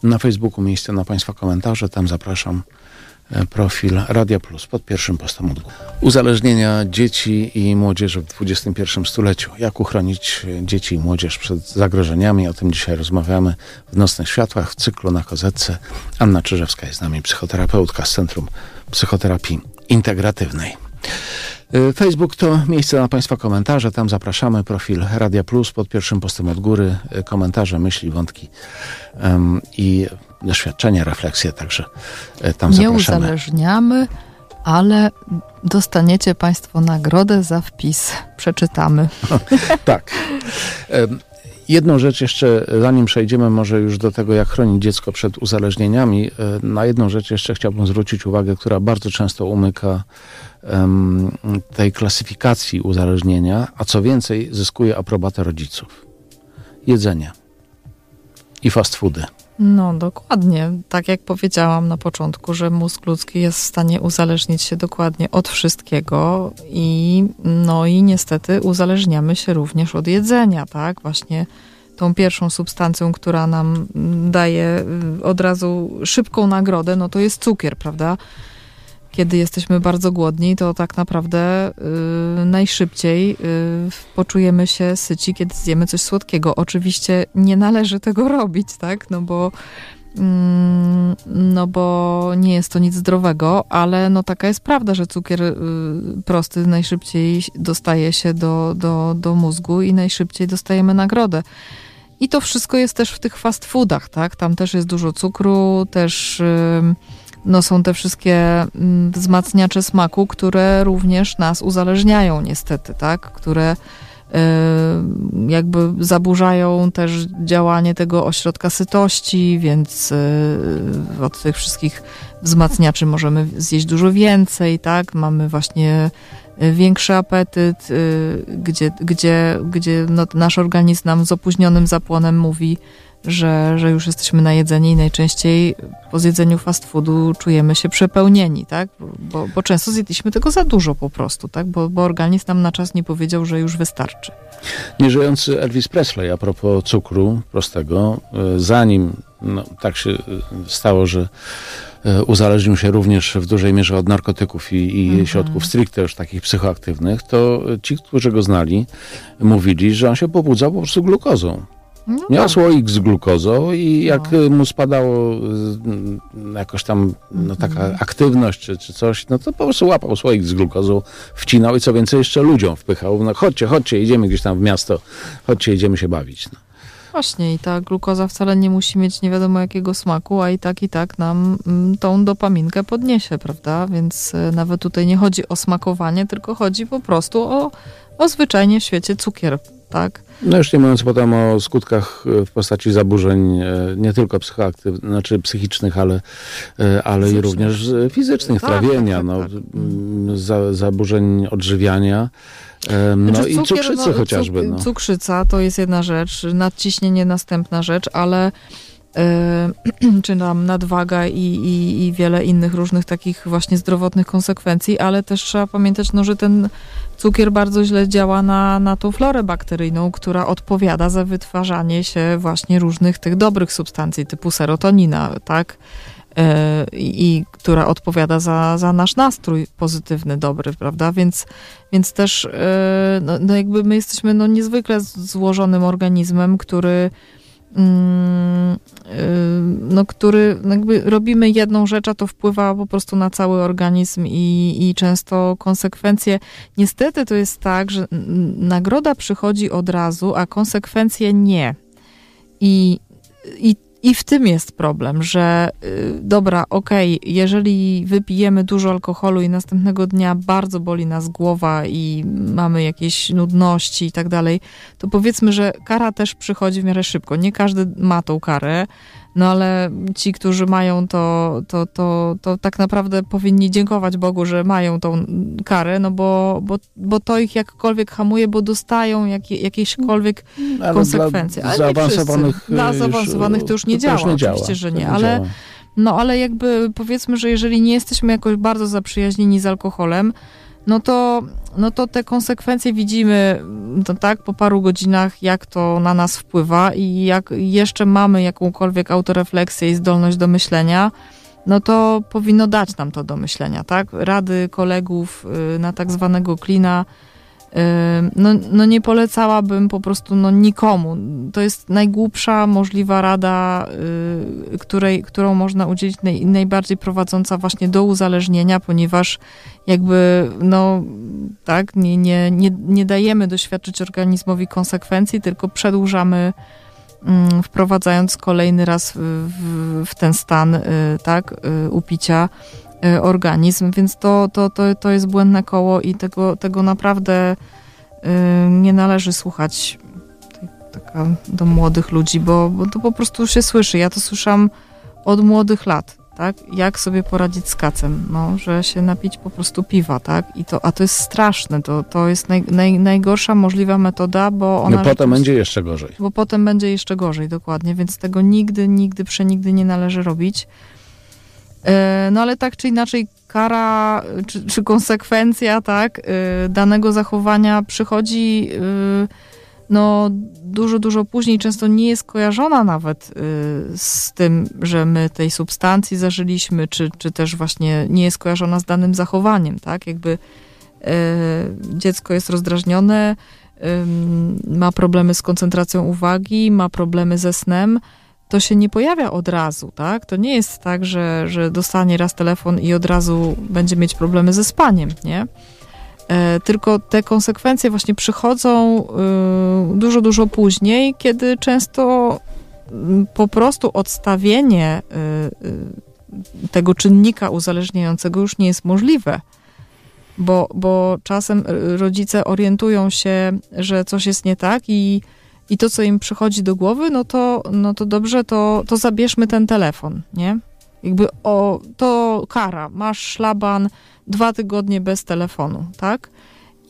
Na Facebooku miejsce na Państwa komentarze, tam zapraszam profil Radia Plus pod pierwszym postem od góry. Uzależnienia dzieci i młodzieży w XXI stuleciu. Jak uchronić dzieci i młodzież przed zagrożeniami? O tym dzisiaj rozmawiamy w Nocnych Światłach w cyklu na kozetce. Anna Czyżewska jest z nami, psychoterapeutka z Centrum psychoterapii integratywnej. Y, Facebook to miejsce na Państwa komentarze. Tam zapraszamy. Profil Radia Plus pod pierwszym postem od góry. Y, komentarze, myśli, wątki um, i doświadczenia, refleksje. Także y, tam Nie zapraszamy. Nie uzależniamy, ale dostaniecie Państwo nagrodę za wpis. Przeczytamy. tak. Jedną rzecz jeszcze, zanim przejdziemy może już do tego, jak chronić dziecko przed uzależnieniami, na jedną rzecz jeszcze chciałbym zwrócić uwagę, która bardzo często umyka um, tej klasyfikacji uzależnienia, a co więcej, zyskuje aprobatę rodziców. Jedzenie i fast foody. No, dokładnie. Tak jak powiedziałam na początku, że mózg ludzki jest w stanie uzależnić się dokładnie od wszystkiego i no i niestety uzależniamy się również od jedzenia, tak? Właśnie tą pierwszą substancją, która nam daje y, od razu szybką nagrodę, no to jest cukier, prawda? Kiedy jesteśmy bardzo głodni, to tak naprawdę y, najszybciej y, poczujemy się syci, kiedy zjemy coś słodkiego. Oczywiście nie należy tego robić, tak? No bo, mm, no bo nie jest to nic zdrowego, ale no taka jest prawda, że cukier y, prosty najszybciej dostaje się do, do, do mózgu i najszybciej dostajemy nagrodę. I to wszystko jest też w tych fast foodach, tak? Tam też jest dużo cukru, też no są te wszystkie mm, wzmacniacze smaku, które również nas uzależniają niestety, tak? Które y, jakby zaburzają też działanie tego ośrodka sytości, więc y, od tych wszystkich wzmacniaczy możemy zjeść dużo więcej, tak? Mamy właśnie y, większy apetyt, gdzie, gdzie, gdzie no, nasz organizm nam z opóźnionym zapłonem mówi, że, że już jesteśmy najedzeni i najczęściej po zjedzeniu fast foodu czujemy się przepełnieni, tak? Bo, bo często zjedliśmy tego za dużo po prostu, tak? Bo, bo organizm nam na czas nie powiedział, że już wystarczy. Nieżyjący Elvis Presley, a propos cukru prostego, e, zanim no, tak się e, stało, że e, uzależnił się również w dużej mierze od narkotyków i, i mhm. środków stricte już takich psychoaktywnych, to ci, którzy go znali, mówili, że on się pobudzał po prostu glukozą. No Miał tak. słoik z glukozą i jak no. mu spadało mm, jakoś tam no, taka mm. aktywność czy, czy coś, no to po prostu łapał słoik z glukozą, wcinał i co więcej jeszcze ludziom wpychał. No chodźcie, chodźcie, idziemy gdzieś tam w miasto, chodźcie, idziemy się bawić. No. Właśnie i ta glukoza wcale nie musi mieć nie wiadomo jakiego smaku, a i tak i tak nam mm, tą dopaminkę podniesie, prawda? Więc e, nawet tutaj nie chodzi o smakowanie, tylko chodzi po prostu o, o zwyczajnie w świecie cukier, tak? No już nie mówiąc potem o skutkach e, w postaci zaburzeń e, nie tylko psychoaktywnych, znaczy psychicznych, ale, e, ale i również fizycznych, tak, trawienia, tak, tak, no, tak. Mm, za, zaburzeń odżywiania. No znaczy, i cukier, cukrzycy no, chociażby. No. Cukrzyca to jest jedna rzecz, nadciśnienie następna rzecz, ale czy nam nadwaga i, i, i wiele innych różnych takich właśnie zdrowotnych konsekwencji, ale też trzeba pamiętać, no, że ten cukier bardzo źle działa na, na tą florę bakteryjną, która odpowiada za wytwarzanie się właśnie różnych tych dobrych substancji typu serotonina, tak? E, I, i która odpowiada za, za nasz nastrój pozytywny, dobry, prawda? Więc, więc też e, no, no jakby my jesteśmy no niezwykle złożonym organizmem, który y, no, który no, jakby robimy jedną rzecz, a to wpływa po prostu na cały organizm i, i często konsekwencje. Niestety to jest tak, że nagroda przychodzi od razu, a konsekwencje nie. I, i i w tym jest problem, że y, dobra, okej, okay, jeżeli wypijemy dużo alkoholu i następnego dnia bardzo boli nas głowa i mamy jakieś nudności i tak dalej, to powiedzmy, że kara też przychodzi w miarę szybko. Nie każdy ma tą karę, no ale ci, którzy mają to, to, to, to tak naprawdę powinni dziękować Bogu, że mają tą karę, no bo, bo, bo to ich jakkolwiek hamuje, bo dostają jak, jakieśkolwiek ale konsekwencje. Dla ale zaawansowanych dla zaawansowanych to już nie, to działa, już nie działa, oczywiście, że nie, ale działa. no ale jakby powiedzmy, że jeżeli nie jesteśmy jakoś bardzo zaprzyjaźnieni z alkoholem, no to, no to te konsekwencje widzimy to tak po paru godzinach, jak to na nas wpływa i jak jeszcze mamy jakąkolwiek autorefleksję i zdolność do myślenia, no to powinno dać nam to do myślenia, tak? Rady kolegów y, na tak zwanego klina no, no nie polecałabym po prostu no nikomu. To jest najgłupsza możliwa rada, y, której, którą można udzielić, naj, najbardziej prowadząca właśnie do uzależnienia, ponieważ jakby no tak, nie, nie, nie, nie dajemy doświadczyć organizmowi konsekwencji, tylko przedłużamy mm, wprowadzając kolejny raz w, w, ten stan, y, tak, y, upicia organizm, więc to, to, to, to jest błędne koło i tego, tego naprawdę y, nie należy słuchać taka, do młodych ludzi, bo, bo to po prostu się słyszy. Ja to słyszałam od młodych lat, tak? Jak sobie poradzić z kacem, no, że się napić po prostu piwa, tak? I to, a to jest straszne, to, to jest naj, naj, najgorsza możliwa metoda, bo ona... No potem będzie jeszcze gorzej. Bo potem będzie jeszcze gorzej, dokładnie, więc tego nigdy, nigdy, przenigdy nie należy robić. E, no ale tak czy inaczej kara czy, czy konsekwencja tak, e, danego zachowania przychodzi e, no, dużo, dużo później, często nie jest kojarzona nawet z tym, że my tej substancji zażyliśmy, czy, czy też właśnie nie jest kojarzona z danym zachowaniem, tak? Jakby dziecko jest rozdrażnione, ma problemy z koncentracją uwagi, ma problemy ze snem, to się nie pojawia od razu, tak? To nie jest tak, że, że dostanie raz telefon i od razu będzie mieć problemy ze spaniem, nie? E, tylko te konsekwencje właśnie przychodzą y, dużo, dużo później, kiedy często y, po prostu odstawienie y, y, tego czynnika uzależniającego już nie jest możliwe. Bo, bo czasem rodzice orientują się, że coś jest nie tak i i to, co im przychodzi do głowy, no to, no to dobrze, to, to zabierzmy ten telefon, nie? Jakby o, to kara, masz szlaban dwa tygodnie bez telefonu, tak?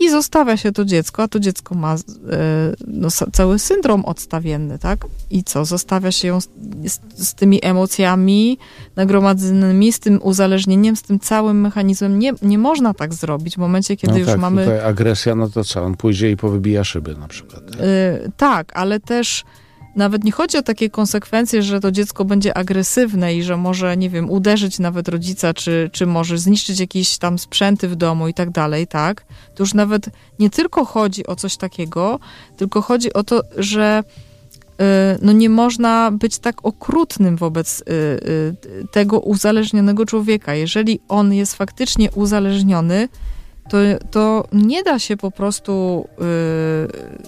I zostawia się to dziecko, a to dziecko ma e, no, cały syndrom odstawienny, tak? I co? Zostawia się ją z, z, z, tymi emocjami nagromadzonymi, z tym uzależnieniem, z tym całym mechanizmem. Nie, nie można tak zrobić w momencie, kiedy no już tak, mamy... Tutaj agresja, no to co? On pójdzie i powybija szyby na przykład. Tak, yy, tak ale też nawet nie chodzi o takie konsekwencje, że to dziecko będzie agresywne i że może, nie wiem, uderzyć nawet rodzica, czy, czy może zniszczyć jakieś tam sprzęty w domu i tak dalej, tak? To już nawet nie tylko chodzi o coś takiego, tylko chodzi o to, że y, no nie można być tak okrutnym wobec y, y, tego uzależnionego człowieka. Jeżeli on jest faktycznie uzależniony, to, to nie da się po prostu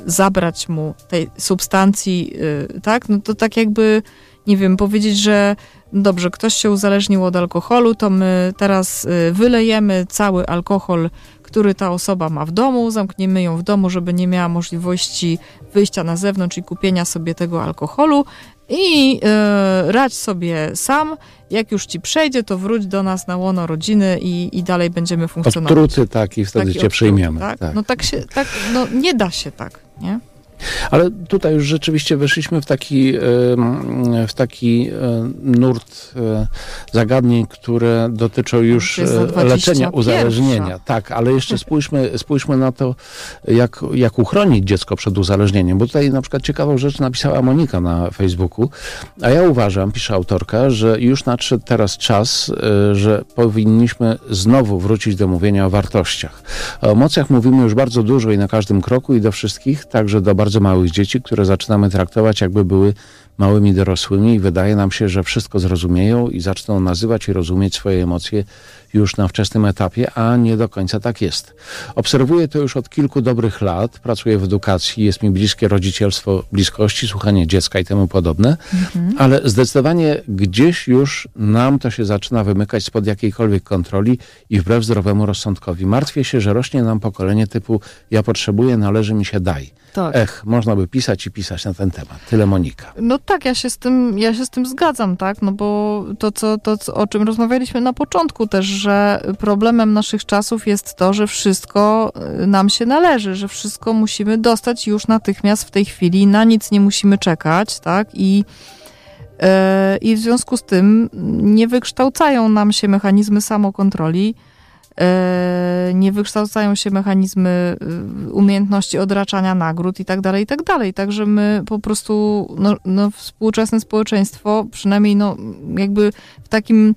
y, zabrać mu tej substancji, y, tak? No to tak jakby, nie wiem, powiedzieć, że dobrze, ktoś się uzależnił od alkoholu, to my teraz y, wylejemy cały alkohol, który ta osoba ma w domu, zamkniemy ją w domu, żeby nie miała możliwości wyjścia na zewnątrz i kupienia sobie tego alkoholu i e, radź sobie sam. Jak już ci przejdzie, to wróć do nas na łono rodziny i, i dalej będziemy funkcjonować. Odtruty tak i wtedy Taki cię przyjmiemy. Tak? tak? No tak się, tak, no nie da się tak, nie? Ale tutaj już rzeczywiście weszliśmy w taki, w taki nurt e, zagadnień, które dotyczą już e, leczenia uzależnienia. Tak, ale jeszcze spójrzmy, spójrzmy na to, jak, jak uchronić dziecko przed uzależnieniem. Bo tutaj na przykład ciekawą rzecz napisała Monika na Facebooku, a ja uważam, pisze autorka, że już nadszedł teraz czas, e, że powinniśmy znowu wrócić do mówienia o wartościach. O emocjach mówimy już bardzo dużo i na każdym kroku i do wszystkich, także do bardzo małych dzieci, które zaczynamy traktować jakby były małymi dorosłymi i wydaje nam się, że wszystko zrozumieją i zaczną nazywać i rozumieć swoje emocje już na wczesnym etapie, a nie do końca tak jest. Obserwuję to już od kilku dobrych lat, pracuję w edukacji, jest mi bliskie rodzicielstwo bliskości, słuchanie dziecka i temu podobne, mhm. ale zdecydowanie gdzieś już nam to się zaczyna wymykać spod jakiejkolwiek kontroli i wbrew zdrowemu rozsądkowi. Martwię się, że rośnie nam pokolenie typu ja potrzebuję, należy mi się, daj. Tak. Ech, można by pisać i pisać na ten temat. Tyle Monika. No tak, ja się z tym, ja się z tym zgadzam, tak, no bo to, co, to o czym rozmawialiśmy na początku też, że problemem naszych czasów jest to, że wszystko y, nam się należy, że wszystko musimy dostać już natychmiast w tej chwili, na nic nie musimy czekać, tak, i y, i w związku z tym nie wykształcają nam się mechanizmy samokontroli, nie wykształcają się mechanizmy y, umiejętności odraczania nagród i tak dalej, i tak dalej. Także my po prostu, no, no współczesne społeczeństwo, przynajmniej no, jakby w takim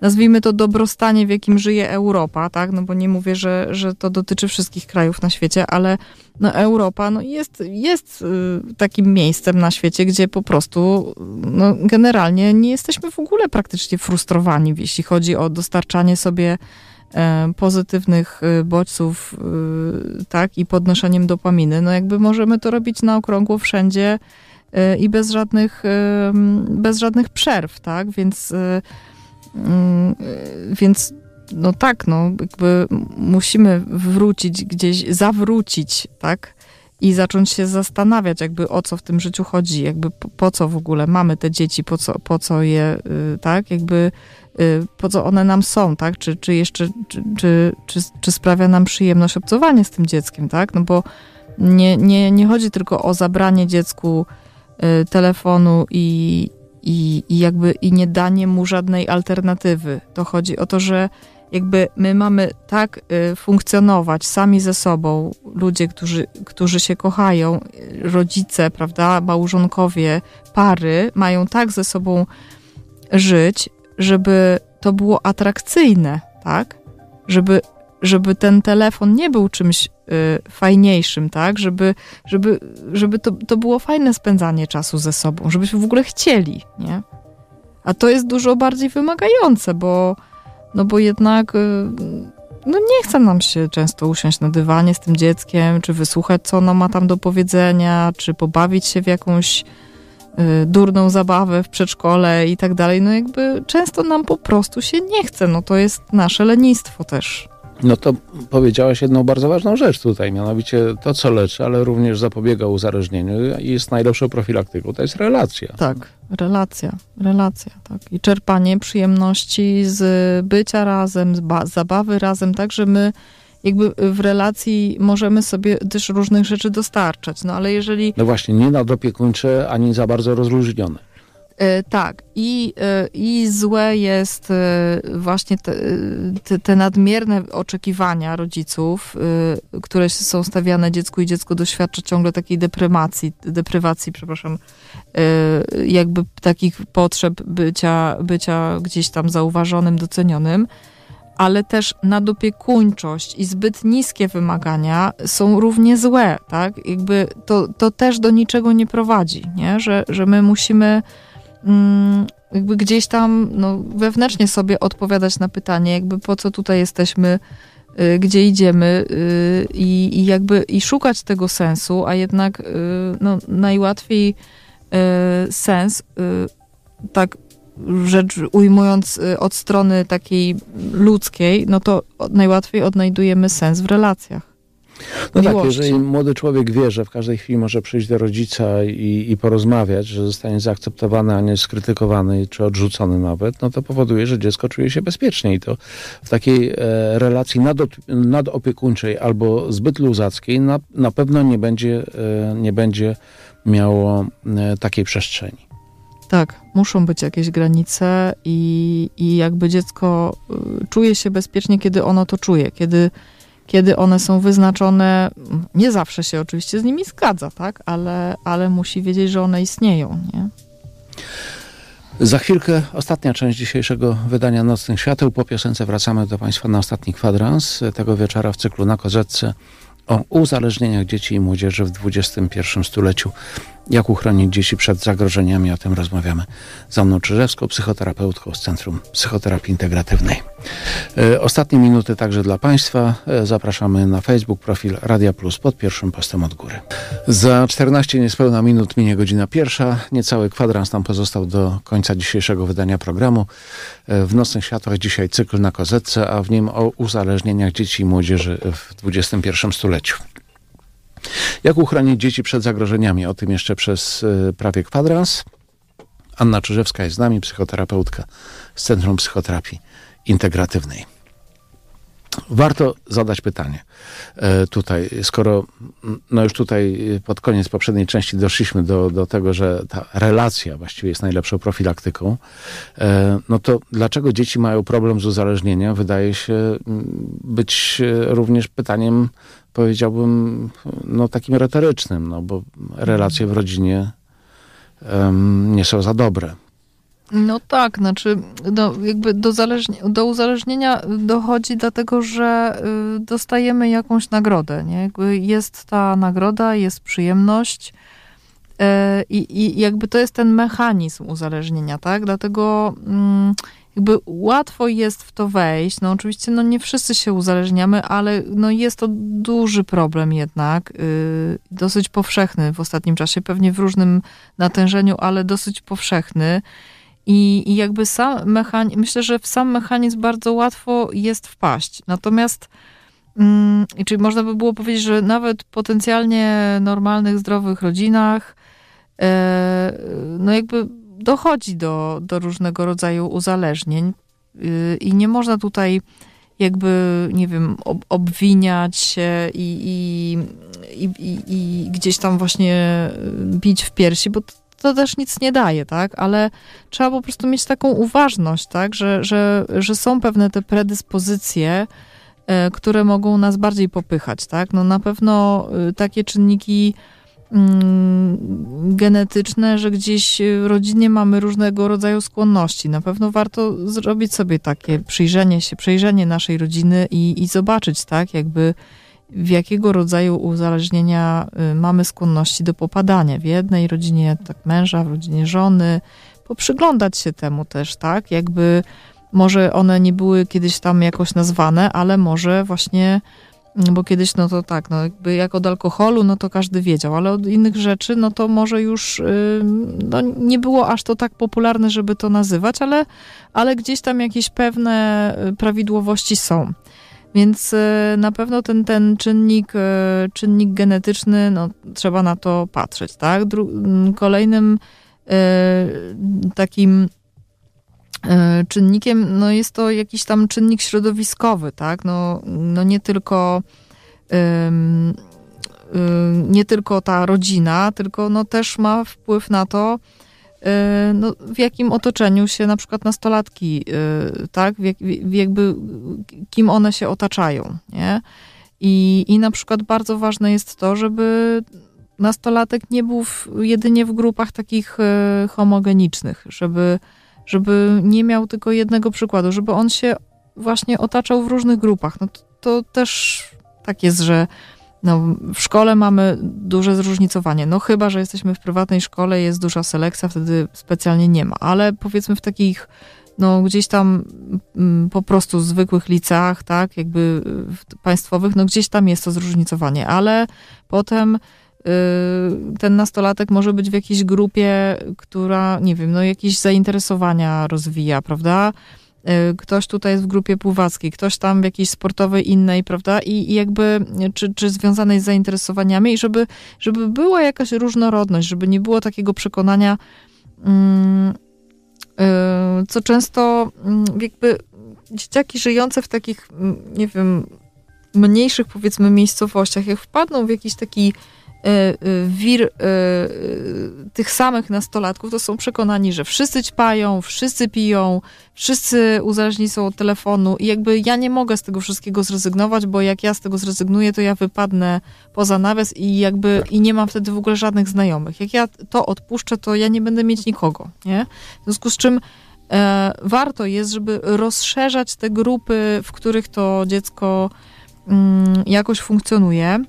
nazwijmy to dobrostanie, w jakim żyje Europa, tak? No bo nie mówię, że, że to dotyczy wszystkich krajów na świecie, ale no Europa no jest, jest y, takim miejscem na świecie, gdzie po prostu no generalnie nie jesteśmy w ogóle praktycznie frustrowani, jeśli chodzi o dostarczanie sobie e, pozytywnych y, bodźców, y, tak, i podnoszeniem dopaminy. No jakby możemy to robić na okrągło wszędzie i bez żadnych, bez żadnych przerw, tak, więc Mm, więc no tak, no jakby musimy wrócić gdzieś, zawrócić, tak? I zacząć się zastanawiać, jakby o co w tym życiu chodzi, jakby po, po co w ogóle mamy te dzieci, po co, po co je, y, tak? Jakby po co one nam są, tak? Czy, czy jeszcze, czy, czy, czy, czy sprawia nam przyjemność obcowanie z tym dzieckiem, tak? No bo nie, nie, nie chodzi tylko o zabranie dziecku y, telefonu i, i, i jakby i nie danie mu żadnej alternatywy. To chodzi o to, że jakby my mamy tak y, funkcjonować sami ze sobą, ludzie, którzy, którzy się kochają, rodzice, prawda, małżonkowie, pary, mają tak ze sobą żyć, żeby to było atrakcyjne, tak? Żeby, żeby ten telefon nie był czymś Y, fajniejszym, tak? Żeby, żeby, żeby to, to było fajne spędzanie czasu ze sobą, żebyśmy w ogóle chcieli, nie? A to jest dużo bardziej wymagające, bo, no bo jednak y, no nie chce nam się często usiąść na dywanie z tym dzieckiem, czy wysłuchać, co ono ma tam do powiedzenia, czy pobawić się w jakąś durną zabawę w przedszkole i tak dalej. No jakby często nam po prostu się nie chce. No to jest nasze lenistwo też. No to powiedziałaś jedną bardzo ważną rzecz tutaj, mianowicie to, co leczy, ale również zapobiega uzależnieniu i jest najlepszą profilaktyką, to jest relacja. Tak, relacja, relacja, tak. I czerpanie przyjemności z bycia razem, z zabawy razem, tak, że my jakby w relacji możemy sobie też różnych rzeczy dostarczać, no ale jeżeli... No właśnie, nie nadopiekuńcze, ani za bardzo rozluźnione. E, tak, i, e, i złe jest e, właśnie te, te, te, nadmierne oczekiwania rodziców, które są stawiane dziecku i dziecko doświadcza ciągle takiej deprymacji, deprywacji, przepraszam, jakby takich potrzeb bycia, bycia gdzieś tam zauważonym, docenionym ale też nadopiekuńczość i zbyt niskie wymagania są równie złe, tak? Jakby to, to też do niczego nie prowadzi, nie? Że, że my musimy Mm, jakby gdzieś tam no, wewnętrznie sobie odpowiadać na pytanie, jakby po co tutaj jesteśmy, y, gdzie idziemy y, i, jakby i szukać tego sensu, a jednak y, no, najłatwiej sens, tak rzecz ujmując od strony takiej ludzkiej, no to najłatwiej odnajdujemy sens w relacjach. No tak, jeżeli młody człowiek wie, że w każdej chwili może przyjść do rodzica i, i porozmawiać, że zostanie zaakceptowany, a nie skrytykowany czy odrzucony nawet, no to powoduje, że dziecko czuje się bezpiecznie i to w takiej e, relacji nadopiekuńczej albo zbyt luzackiej na, na pewno nie będzie, e, nie będzie miało e, takiej przestrzeni. Tak, muszą być jakieś granice i, i jakby dziecko y, czuje się bezpiecznie, kiedy ono to czuje, kiedy kiedy one są wyznaczone, nie zawsze się oczywiście z nimi zgadza, tak? Ale, ale musi wiedzieć, że one istnieją, nie? Za chwilkę ostatnia część dzisiejszego wydania Nocnych Świateł. Po piosence wracamy do Państwa na ostatni kwadrans tego wieczora w cyklu na Kozetce o uzależnieniach dzieci i młodzieży w XXI stuleciu. Jak uchronić dzieci przed zagrożeniami? O tym rozmawiamy z Anną Czyżewską, psychoterapeutką z Centrum Psychoterapii Integratywnej. E, ostatnie minuty także dla Państwa. E, zapraszamy na Facebook, profil Radia Plus pod pierwszym postem od góry. Za 14 niespełna minut minie godzina pierwsza. Niecały kwadrans nam pozostał do końca dzisiejszego wydania programu. E, w Nocnych Światłach dzisiaj cykl na kozetce, a w nim o uzależnieniach dzieci i młodzieży w XXI stuleciu. Jak uchronić dzieci przed zagrożeniami? O tym jeszcze przez y, prawie kwadrans. Anna Czyżewska jest z nami, psychoterapeutka z Centrum Psychoterapii Integratywnej. Warto zadać pytanie e, tutaj, skoro no już tutaj pod koniec poprzedniej części doszliśmy do, do tego, że ta relacja właściwie jest najlepszą profilaktyką, e, no to dlaczego dzieci mają problem z uzależnieniem, wydaje się być również pytaniem powiedziałbym, no takim retorycznym, no bo relacje w rodzinie um, nie są za dobre. No tak, znaczy no, jakby do, do uzależnienia dochodzi dlatego, że y, dostajemy jakąś nagrodę. Nie? Jakby jest ta nagroda, jest przyjemność y, i jakby to jest ten mechanizm uzależnienia, tak? Dlatego mm, jakby łatwo jest w to wejść. No oczywiście no nie wszyscy się uzależniamy, ale no jest to duży problem jednak, yy, dosyć powszechny w ostatnim czasie, pewnie w różnym natężeniu, ale dosyć powszechny. I, i jakby sam mechanizm, myślę, że w sam mechanizm bardzo łatwo jest wpaść. Natomiast mm, czyli można by było powiedzieć, że nawet potencjalnie normalnych, zdrowych rodzinach, yy, no jakby dochodzi do, do różnego rodzaju uzależnień yy, i nie można tutaj jakby, nie wiem, ob, obwiniać się i, i, i, i, gdzieś tam właśnie bić w piersi, bo to też nic nie daje, tak? Ale trzeba po prostu mieć taką uważność, tak? Że, że, że są pewne te predyspozycje, e, które mogą nas bardziej popychać, tak? No na pewno y, takie czynniki genetyczne, że gdzieś w rodzinie mamy różnego rodzaju skłonności. Na pewno warto zrobić sobie takie przyjrzenie się, przejrzenie naszej rodziny i, i zobaczyć, tak, jakby w jakiego rodzaju uzależnienia y, mamy skłonności do popadania. W jednej rodzinie tak męża, w rodzinie żony. Poprzyglądać się temu też, tak, jakby może one nie były kiedyś tam jakoś nazwane, ale może właśnie bo kiedyś, no to tak, no jakby jak od alkoholu, no to każdy wiedział, ale od innych rzeczy, no to może już no, nie było aż to tak popularne, żeby to nazywać, ale, ale gdzieś tam jakieś pewne y, prawidłowości są. Więc y, na pewno ten, ten czynnik, y, czynnik genetyczny, no trzeba na to patrzeć, tak? Dru- kolejnym takim czynnikiem, no jest to jakiś tam czynnik środowiskowy, tak? No, no nie tylko nie tylko ta rodzina, tylko no też ma wpływ na to, e, no, w jakim otoczeniu się na przykład nastolatki, e, tak, w, w jakby kim one się otaczają, nie? I, I na przykład bardzo ważne jest to, żeby nastolatek nie był w, jedynie w grupach takich homogenicznych, żeby żeby nie miał tylko jednego przykładu, żeby on się właśnie otaczał w różnych grupach. No to, to też tak jest, że no, w szkole mamy duże zróżnicowanie. No chyba, że jesteśmy w prywatnej szkole, jest duża selekcja, wtedy specjalnie nie ma. Ale powiedzmy w takich, no gdzieś tam mm, po prostu zwykłych liceach, tak, jakby państwowych, no gdzieś tam jest to zróżnicowanie. Ale potem ten nastolatek może być w jakiejś grupie, która, nie wiem, no jakieś zainteresowania rozwija, prawda? Y, ktoś tutaj jest w grupie pływackiej, ktoś tam w jakiejś sportowej innej, prawda? I, i jakby, czy, czy związanej z zainteresowaniami, i żeby, żeby była jakaś różnorodność, żeby nie było takiego przekonania, mm, y, co często mm, jakby dzieciaki żyjące w takich, mm, nie wiem, mniejszych powiedzmy miejscowościach, jak wpadną w jakiś taki Y, y, wir y, tych samych nastolatków, to są przekonani, że wszyscy ćpają, wszyscy piją, wszyscy uzależnieni są od telefonu i jakby ja nie mogę z tego wszystkiego zrezygnować, bo jak ja z tego zrezygnuję, to ja wypadnę poza nawias i jakby i nie mam wtedy w ogóle żadnych znajomych. Jak ja to odpuszczę, to ja nie będę mieć nikogo, nie? W związku z czym e, warto jest, żeby rozszerzać te grupy, w których to dziecko mm, jakoś funkcjonuje.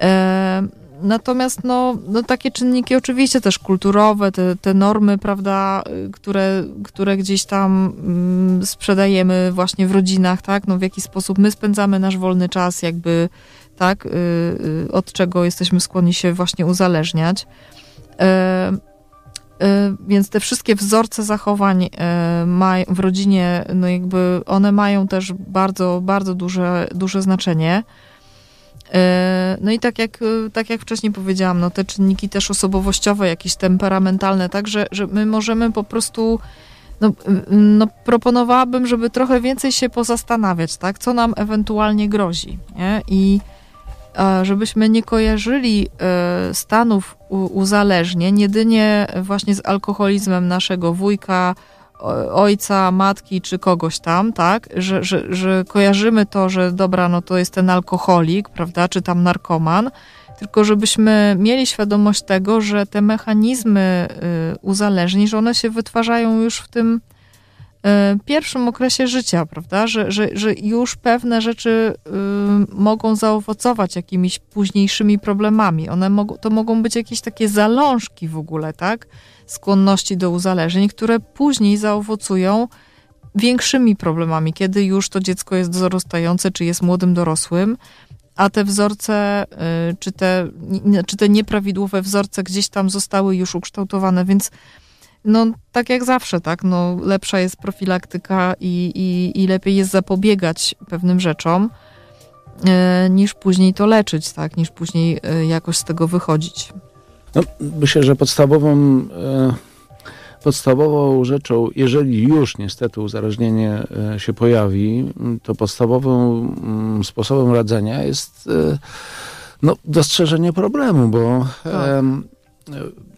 E, Natomiast no, no takie czynniki oczywiście też kulturowe, te, te normy, prawda, które, które gdzieś tam mm, sprzedajemy właśnie w rodzinach, tak, no w jaki sposób my spędzamy nasz wolny czas, jakby, tak, y, y, od czego jesteśmy skłonni się właśnie uzależniać. E, e, więc te wszystkie wzorce zachowań e, w rodzinie, no jakby one mają też bardzo, bardzo duże, duże znaczenie. E, no i tak jak, tak jak wcześniej powiedziałam, no te czynniki też osobowościowe, jakieś temperamentalne, tak, że, że my możemy po prostu, no, no proponowałabym, żeby trochę więcej się pozastanawiać, tak, co nam ewentualnie grozi, nie? I żebyśmy nie kojarzyli e, stanów uzależnień jedynie właśnie z alkoholizmem naszego wujka, ojca, matki czy kogoś tam, tak, że, że, że kojarzymy to, że dobra, no to jest ten alkoholik, prawda, czy tam narkoman, tylko żebyśmy mieli świadomość tego, że te mechanizmy y, uzależnień, że one się wytwarzają już w tym pierwszym okresie życia, prawda? Że, że, że już pewne rzeczy y, mogą zaowocować jakimiś późniejszymi problemami. One mogą, to mogą być jakieś takie zalążki w ogóle, tak? Skłonności do uzależnień, które później zaowocują większymi problemami, kiedy już to dziecko jest dorastające, czy jest młodym dorosłym, a te wzorce, y, czy te, czy te nieprawidłowe wzorce gdzieś tam zostały już ukształtowane, więc no tak jak zawsze, tak, no lepsza jest profilaktyka i, i, i lepiej jest zapobiegać pewnym rzeczom, y, niż później to leczyć, tak, niż później y, jakoś z tego wychodzić. No, myślę, że podstawową podstawową rzeczą, jeżeli już niestety uzależnienie e, się pojawi, to podstawowym mm, sposobem radzenia jest e, no, dostrzeżenie problemu, bo. Tak.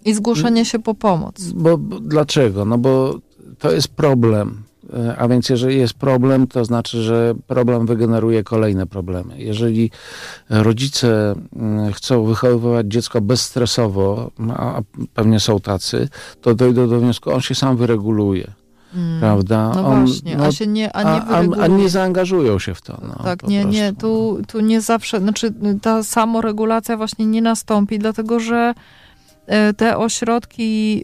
I zgłoszenie się po pomoc. Bo, bo, dlaczego? No bo to jest problem. E, a więc jeżeli jest problem, to znaczy, że problem wygeneruje kolejne problemy. Jeżeli rodzice mm, chcą wychowywać dziecko bezstresowo, a pewnie są tacy, to dojdą do wniosku, on się sam wyreguluje. Hmm. Prawda? No on, właśnie, no, a się nie, a nie a, a, nie zaangażują się w to. No, tak, nie, prostu. nie, tu, tu nie zawsze, znaczy ta samoregulacja właśnie nie nastąpi, dlatego że te ośrodki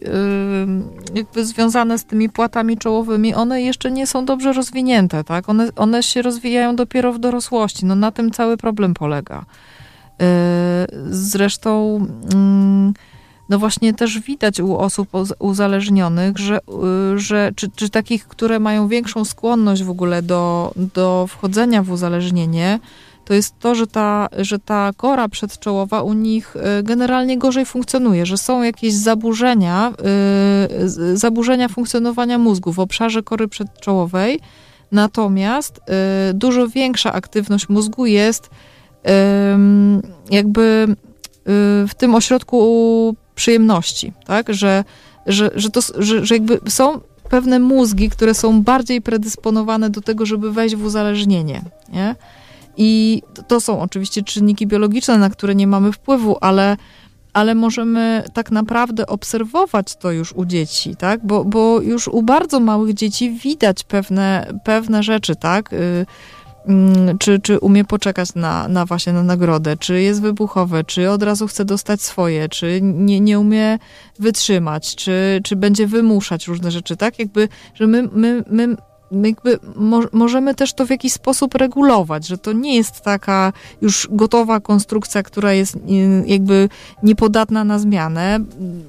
y, jakby związane z tymi płatami czołowymi, one jeszcze nie są dobrze rozwinięte, tak? One, one się rozwijają dopiero w dorosłości. No na tym cały problem polega. E, zresztą mm, no właśnie też widać u osób uzależnionych, że, że czy, czy takich, które mają większą skłonność w ogóle do, do wchodzenia w uzależnienie, to jest to, że ta, że ta kora przedczołowa u nich y, generalnie gorzej funkcjonuje, że są jakieś zaburzenia, y, zaburzenia funkcjonowania mózgu w obszarze kory przedczołowej, natomiast y, dużo większa aktywność mózgu jest jakby w tym ośrodku przyjemności, tak, że, że, że, to, że, że jakby są pewne mózgi, które są bardziej predysponowane do tego, żeby wejść w uzależnienie, nie? I to są oczywiście czynniki biologiczne, na które nie mamy wpływu, ale, ale możemy tak naprawdę obserwować to już u dzieci, tak? Bo, bo już u bardzo małych dzieci widać pewne, pewne rzeczy, tak? Y, mm, czy, czy umie poczekać na, na właśnie na nagrodę, czy jest wybuchowe, czy od razu chce dostać swoje, czy nie, nie umie wytrzymać, czy, czy będzie wymuszać różne rzeczy, tak? Jakby, że my, my, my jakby mo możemy też to w jakiś sposób regulować, że to nie jest taka już gotowa konstrukcja, która jest jakby niepodatna na zmianę,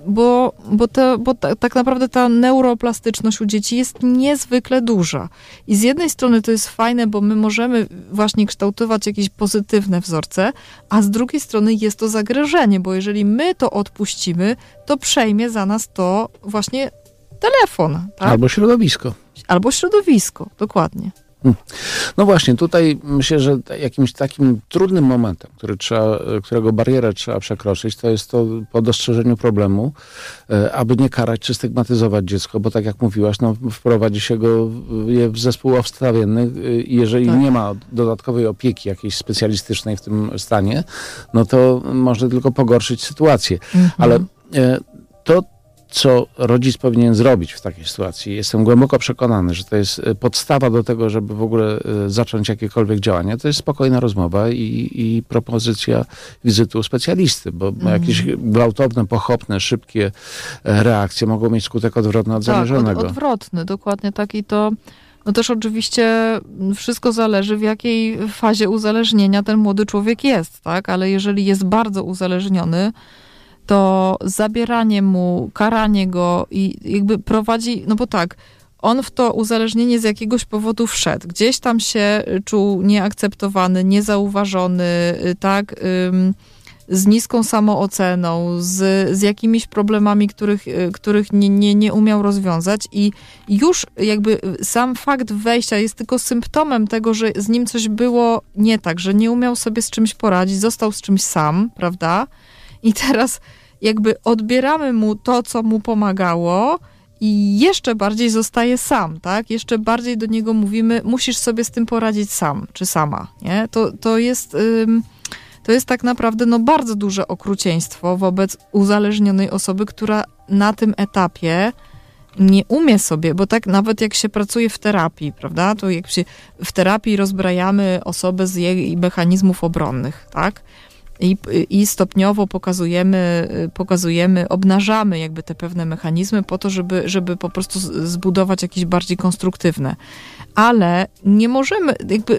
bo, bo, to, bo ta, tak naprawdę ta neuroplastyczność u dzieci jest niezwykle duża. I z jednej strony to jest fajne, bo my możemy właśnie kształtować jakieś pozytywne wzorce, a z drugiej strony jest to zagrożenie, bo jeżeli my to odpuścimy, to przejmie za nas to właśnie telefon. Tak? Albo środowisko. Albo środowisko, dokładnie. Hmm. No właśnie, tutaj myślę, że jakimś takim trudnym momentem, który trzeba, którego barierę trzeba przekroczyć, to jest to po dostrzeżeniu problemu, e, aby nie karać czy stygmatyzować dziecko, bo tak jak mówiłaś, no, wprowadzi się go w zespół obstawienny i jeżeli tak. nie ma dodatkowej opieki jakiejś specjalistycznej w tym stanie, no to może tylko pogorszyć sytuację. Mhm. Ale e, to co rodzic powinien zrobić w takiej sytuacji. Jestem głęboko przekonany, że to jest e, podstawa do tego, żeby w ogóle e, zacząć jakiekolwiek działania. To jest spokojna rozmowa i, i propozycja wizyty u specjalisty, bo mm. jakieś gwałtowne, pochopne, szybkie e, reakcje mogą mieć skutek odwrotny od tak, zamierzonego. Od, odwrotny, dokładnie tak i to no też oczywiście wszystko zależy, w jakiej fazie uzależnienia ten młody człowiek jest, tak? Ale jeżeli jest bardzo uzależniony, to zabieranie mu, karanie go i jakby prowadzi, no bo tak, on w to uzależnienie z jakiegoś powodu wszedł. Gdzieś tam się czuł nieakceptowany, niezauważony, y, tak, z niską samooceną, z, z jakimiś problemami, których, y, których nie, nie, nie umiał rozwiązać i już jakby sam fakt wejścia jest tylko symptomem tego, że z nim coś było nie tak, że nie umiał sobie z czymś poradzić, został z czymś sam, prawda? I teraz jakby odbieramy mu to, co mu pomagało, i jeszcze bardziej zostaje sam, tak? Jeszcze bardziej do niego mówimy, musisz sobie z tym poradzić sam, czy sama, nie? To, to jest... Ym, to jest tak naprawdę no, bardzo duże okrucieństwo wobec uzależnionej osoby, która na tym etapie nie umie sobie, bo tak nawet jak się pracuje w terapii, prawda, to jak się w terapii rozbrajamy osobę z jej mechanizmów obronnych, tak, i, i stopniowo pokazujemy, pokazujemy, obnażamy jakby te pewne mechanizmy po to, żeby, żeby po prostu zbudować jakieś bardziej konstruktywne. Ale nie możemy, jakby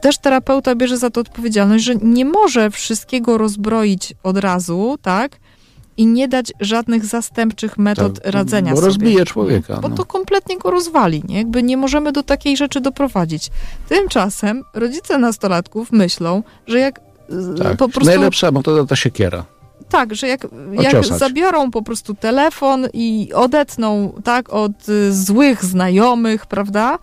też terapeuta bierze za to odpowiedzialność, że nie może wszystkiego rozbroić od razu, tak? i nie dać żadnych zastępczych metod tak, radzenia bo sobie. rozbije człowieka. Bo no. to kompletnie go rozwali, nie? Jakby nie możemy do takiej rzeczy doprowadzić. Tymczasem rodzice nastolatków myślą, że jak tak. po prostu... Najlepsza metoda to siekiera. Tak, że jak, jak zabiorą po prostu telefon i odetną tak od y, złych znajomych, prawda?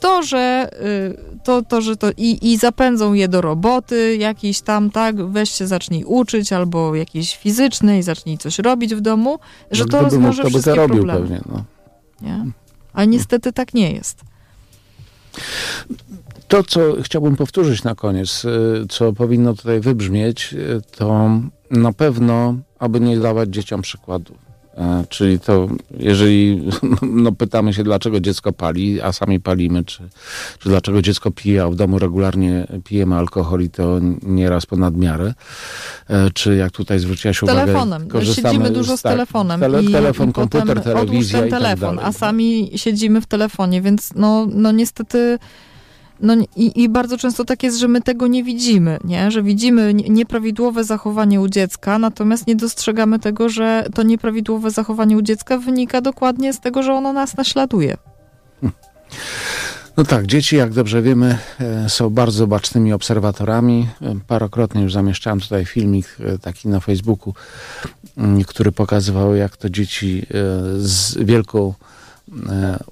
To, że y, to, to, że to i, i zapędzą je do roboty jakiejś tam, tak, weź się zacznij uczyć, albo jakiejś fizycznej, zacznij coś robić w domu, że no, to rozwiąże mógł, wszystkie problemy. Pewnie, no. nie? A niestety tak nie jest. To, co chciałbym powtórzyć na koniec, y, co powinno tutaj wybrzmieć, y, to na pewno, aby nie dawać dzieciom przykładu. E, czyli to, jeżeli no, pytamy się, dlaczego dziecko pali, a sami palimy, czy, czy dlaczego dziecko pije, a w domu regularnie pijemy alkohol i to nieraz ponad miarę, e, czy jak tutaj zwróciłaś uwagę... Telefonem. Korzystamy siedzimy dużo z tak, telefonem. Tele, i, telefon, i komputer, telewizja ten telefon, tak a sami siedzimy w telefonie, więc no, no niestety no i, i, bardzo często tak jest, że my tego nie widzimy, nie? że widzimy nieprawidłowe zachowanie u dziecka, natomiast nie dostrzegamy tego, że to nieprawidłowe zachowanie u dziecka wynika dokładnie z tego, że ono nas naśladuje. No tak, dzieci, jak dobrze wiemy, e, są bardzo bacznymi obserwatorami. E, parokrotnie już zamieszczałem tutaj filmik e, taki na Facebooku, który pokazywał, jak to dzieci z wielką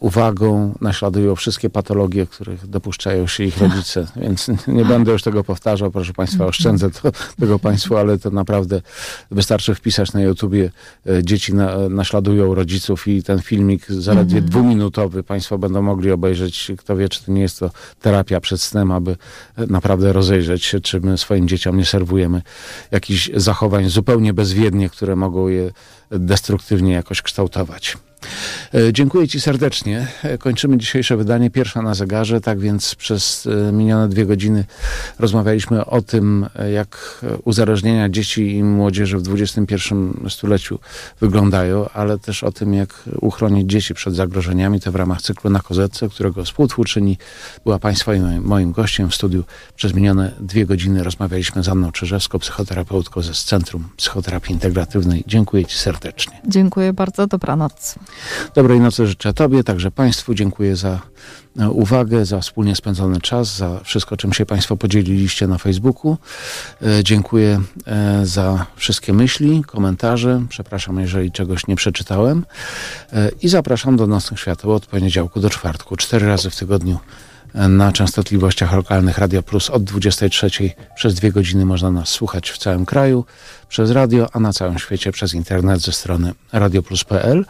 uwagą naśladują wszystkie patologie, których dopuszczają się ich rodzice. Więc nie będę już tego powtarzał, proszę Państwa, oszczędzę to, tego Państwu, ale to naprawdę wystarczy wpisać na YouTubie e, dzieci na, naśladują rodziców i ten filmik zaledwie mhm. dwuminutowy Państwo będą mogli obejrzeć. Kto wie, czy to nie jest to terapia przed snem, aby naprawdę rozejrzeć się, czy my swoim dzieciom nie serwujemy jakichś zachowań zupełnie bezwiednie, które mogą je destruktywnie jakoś kształtować. E, dziękuję Ci serdecznie. E, kończymy dzisiejsze wydanie, pierwsza na zegarze, tak więc przez e, minione dwie godziny rozmawialiśmy o tym, jak uzależnienia dzieci i młodzieży w XXI stuleciu wyglądają, ale też o tym, jak uchronić dzieci przed zagrożeniami. To w ramach cyklu na kozetce, którego współtwórczyni była Państwa i moim gościem w studiu. Przez minione dwie godziny rozmawialiśmy z Anną Czyżewską, psychoterapeutką ze Centrum Psychoterapii Integratywnej. Dziękuję Ci serdecznie. Dziękuję bardzo, dobranoc. Dobrej nocy życzę Tobie, także Państwu dziękuję za e, uwagę, za wspólnie spędzony czas, za wszystko, czym się Państwo podzieliliście na Facebooku. E, dziękuję e, za wszystkie myśli, komentarze. Przepraszam, jeżeli czegoś nie przeczytałem. I zapraszam do Nocnych Świateł od poniedziałku do czwartku, cztery razy w tygodniu na częstotliwościach lokalnych Radio Plus od 23 przez dwie godziny można nas słuchać w całym kraju przez radio, a na całym świecie przez internet ze strony radioplus.pl.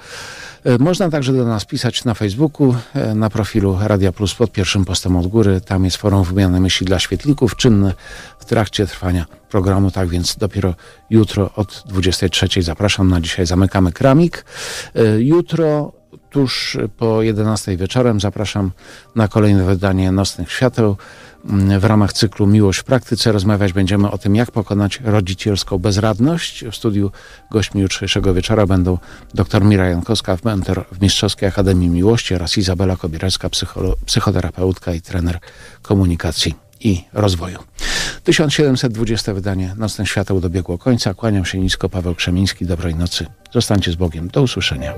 E, można także do nas pisać na Facebooku, e, na profilu Radia Plus pod pierwszym postem od góry. Tam jest forum wymiany myśli dla świetlików, czynne w trakcie trwania programu, tak więc dopiero jutro od 23 zapraszam. Na dzisiaj zamykamy kramik. E, jutro tuż po 11 wieczorem zapraszam na kolejne wydanie Nocnych Świateł. W ramach cyklu Miłość w praktyce rozmawiać będziemy o tym, jak pokonać rodzicielską bezradność. W studiu gośćmi jutrzejszego wieczora będą dr Mira Jankowska, mentor w Mistrzowskiej Akademii Miłości oraz Izabela Kobierewska, psychoterapeutka i trener komunikacji i rozwoju. 1720 wydanie Nocne Świateł dobiegło końca. Kłaniam się nisko, Paweł Krzemiński. Dobrej nocy. Zostańcie z Bogiem. Do usłyszenia.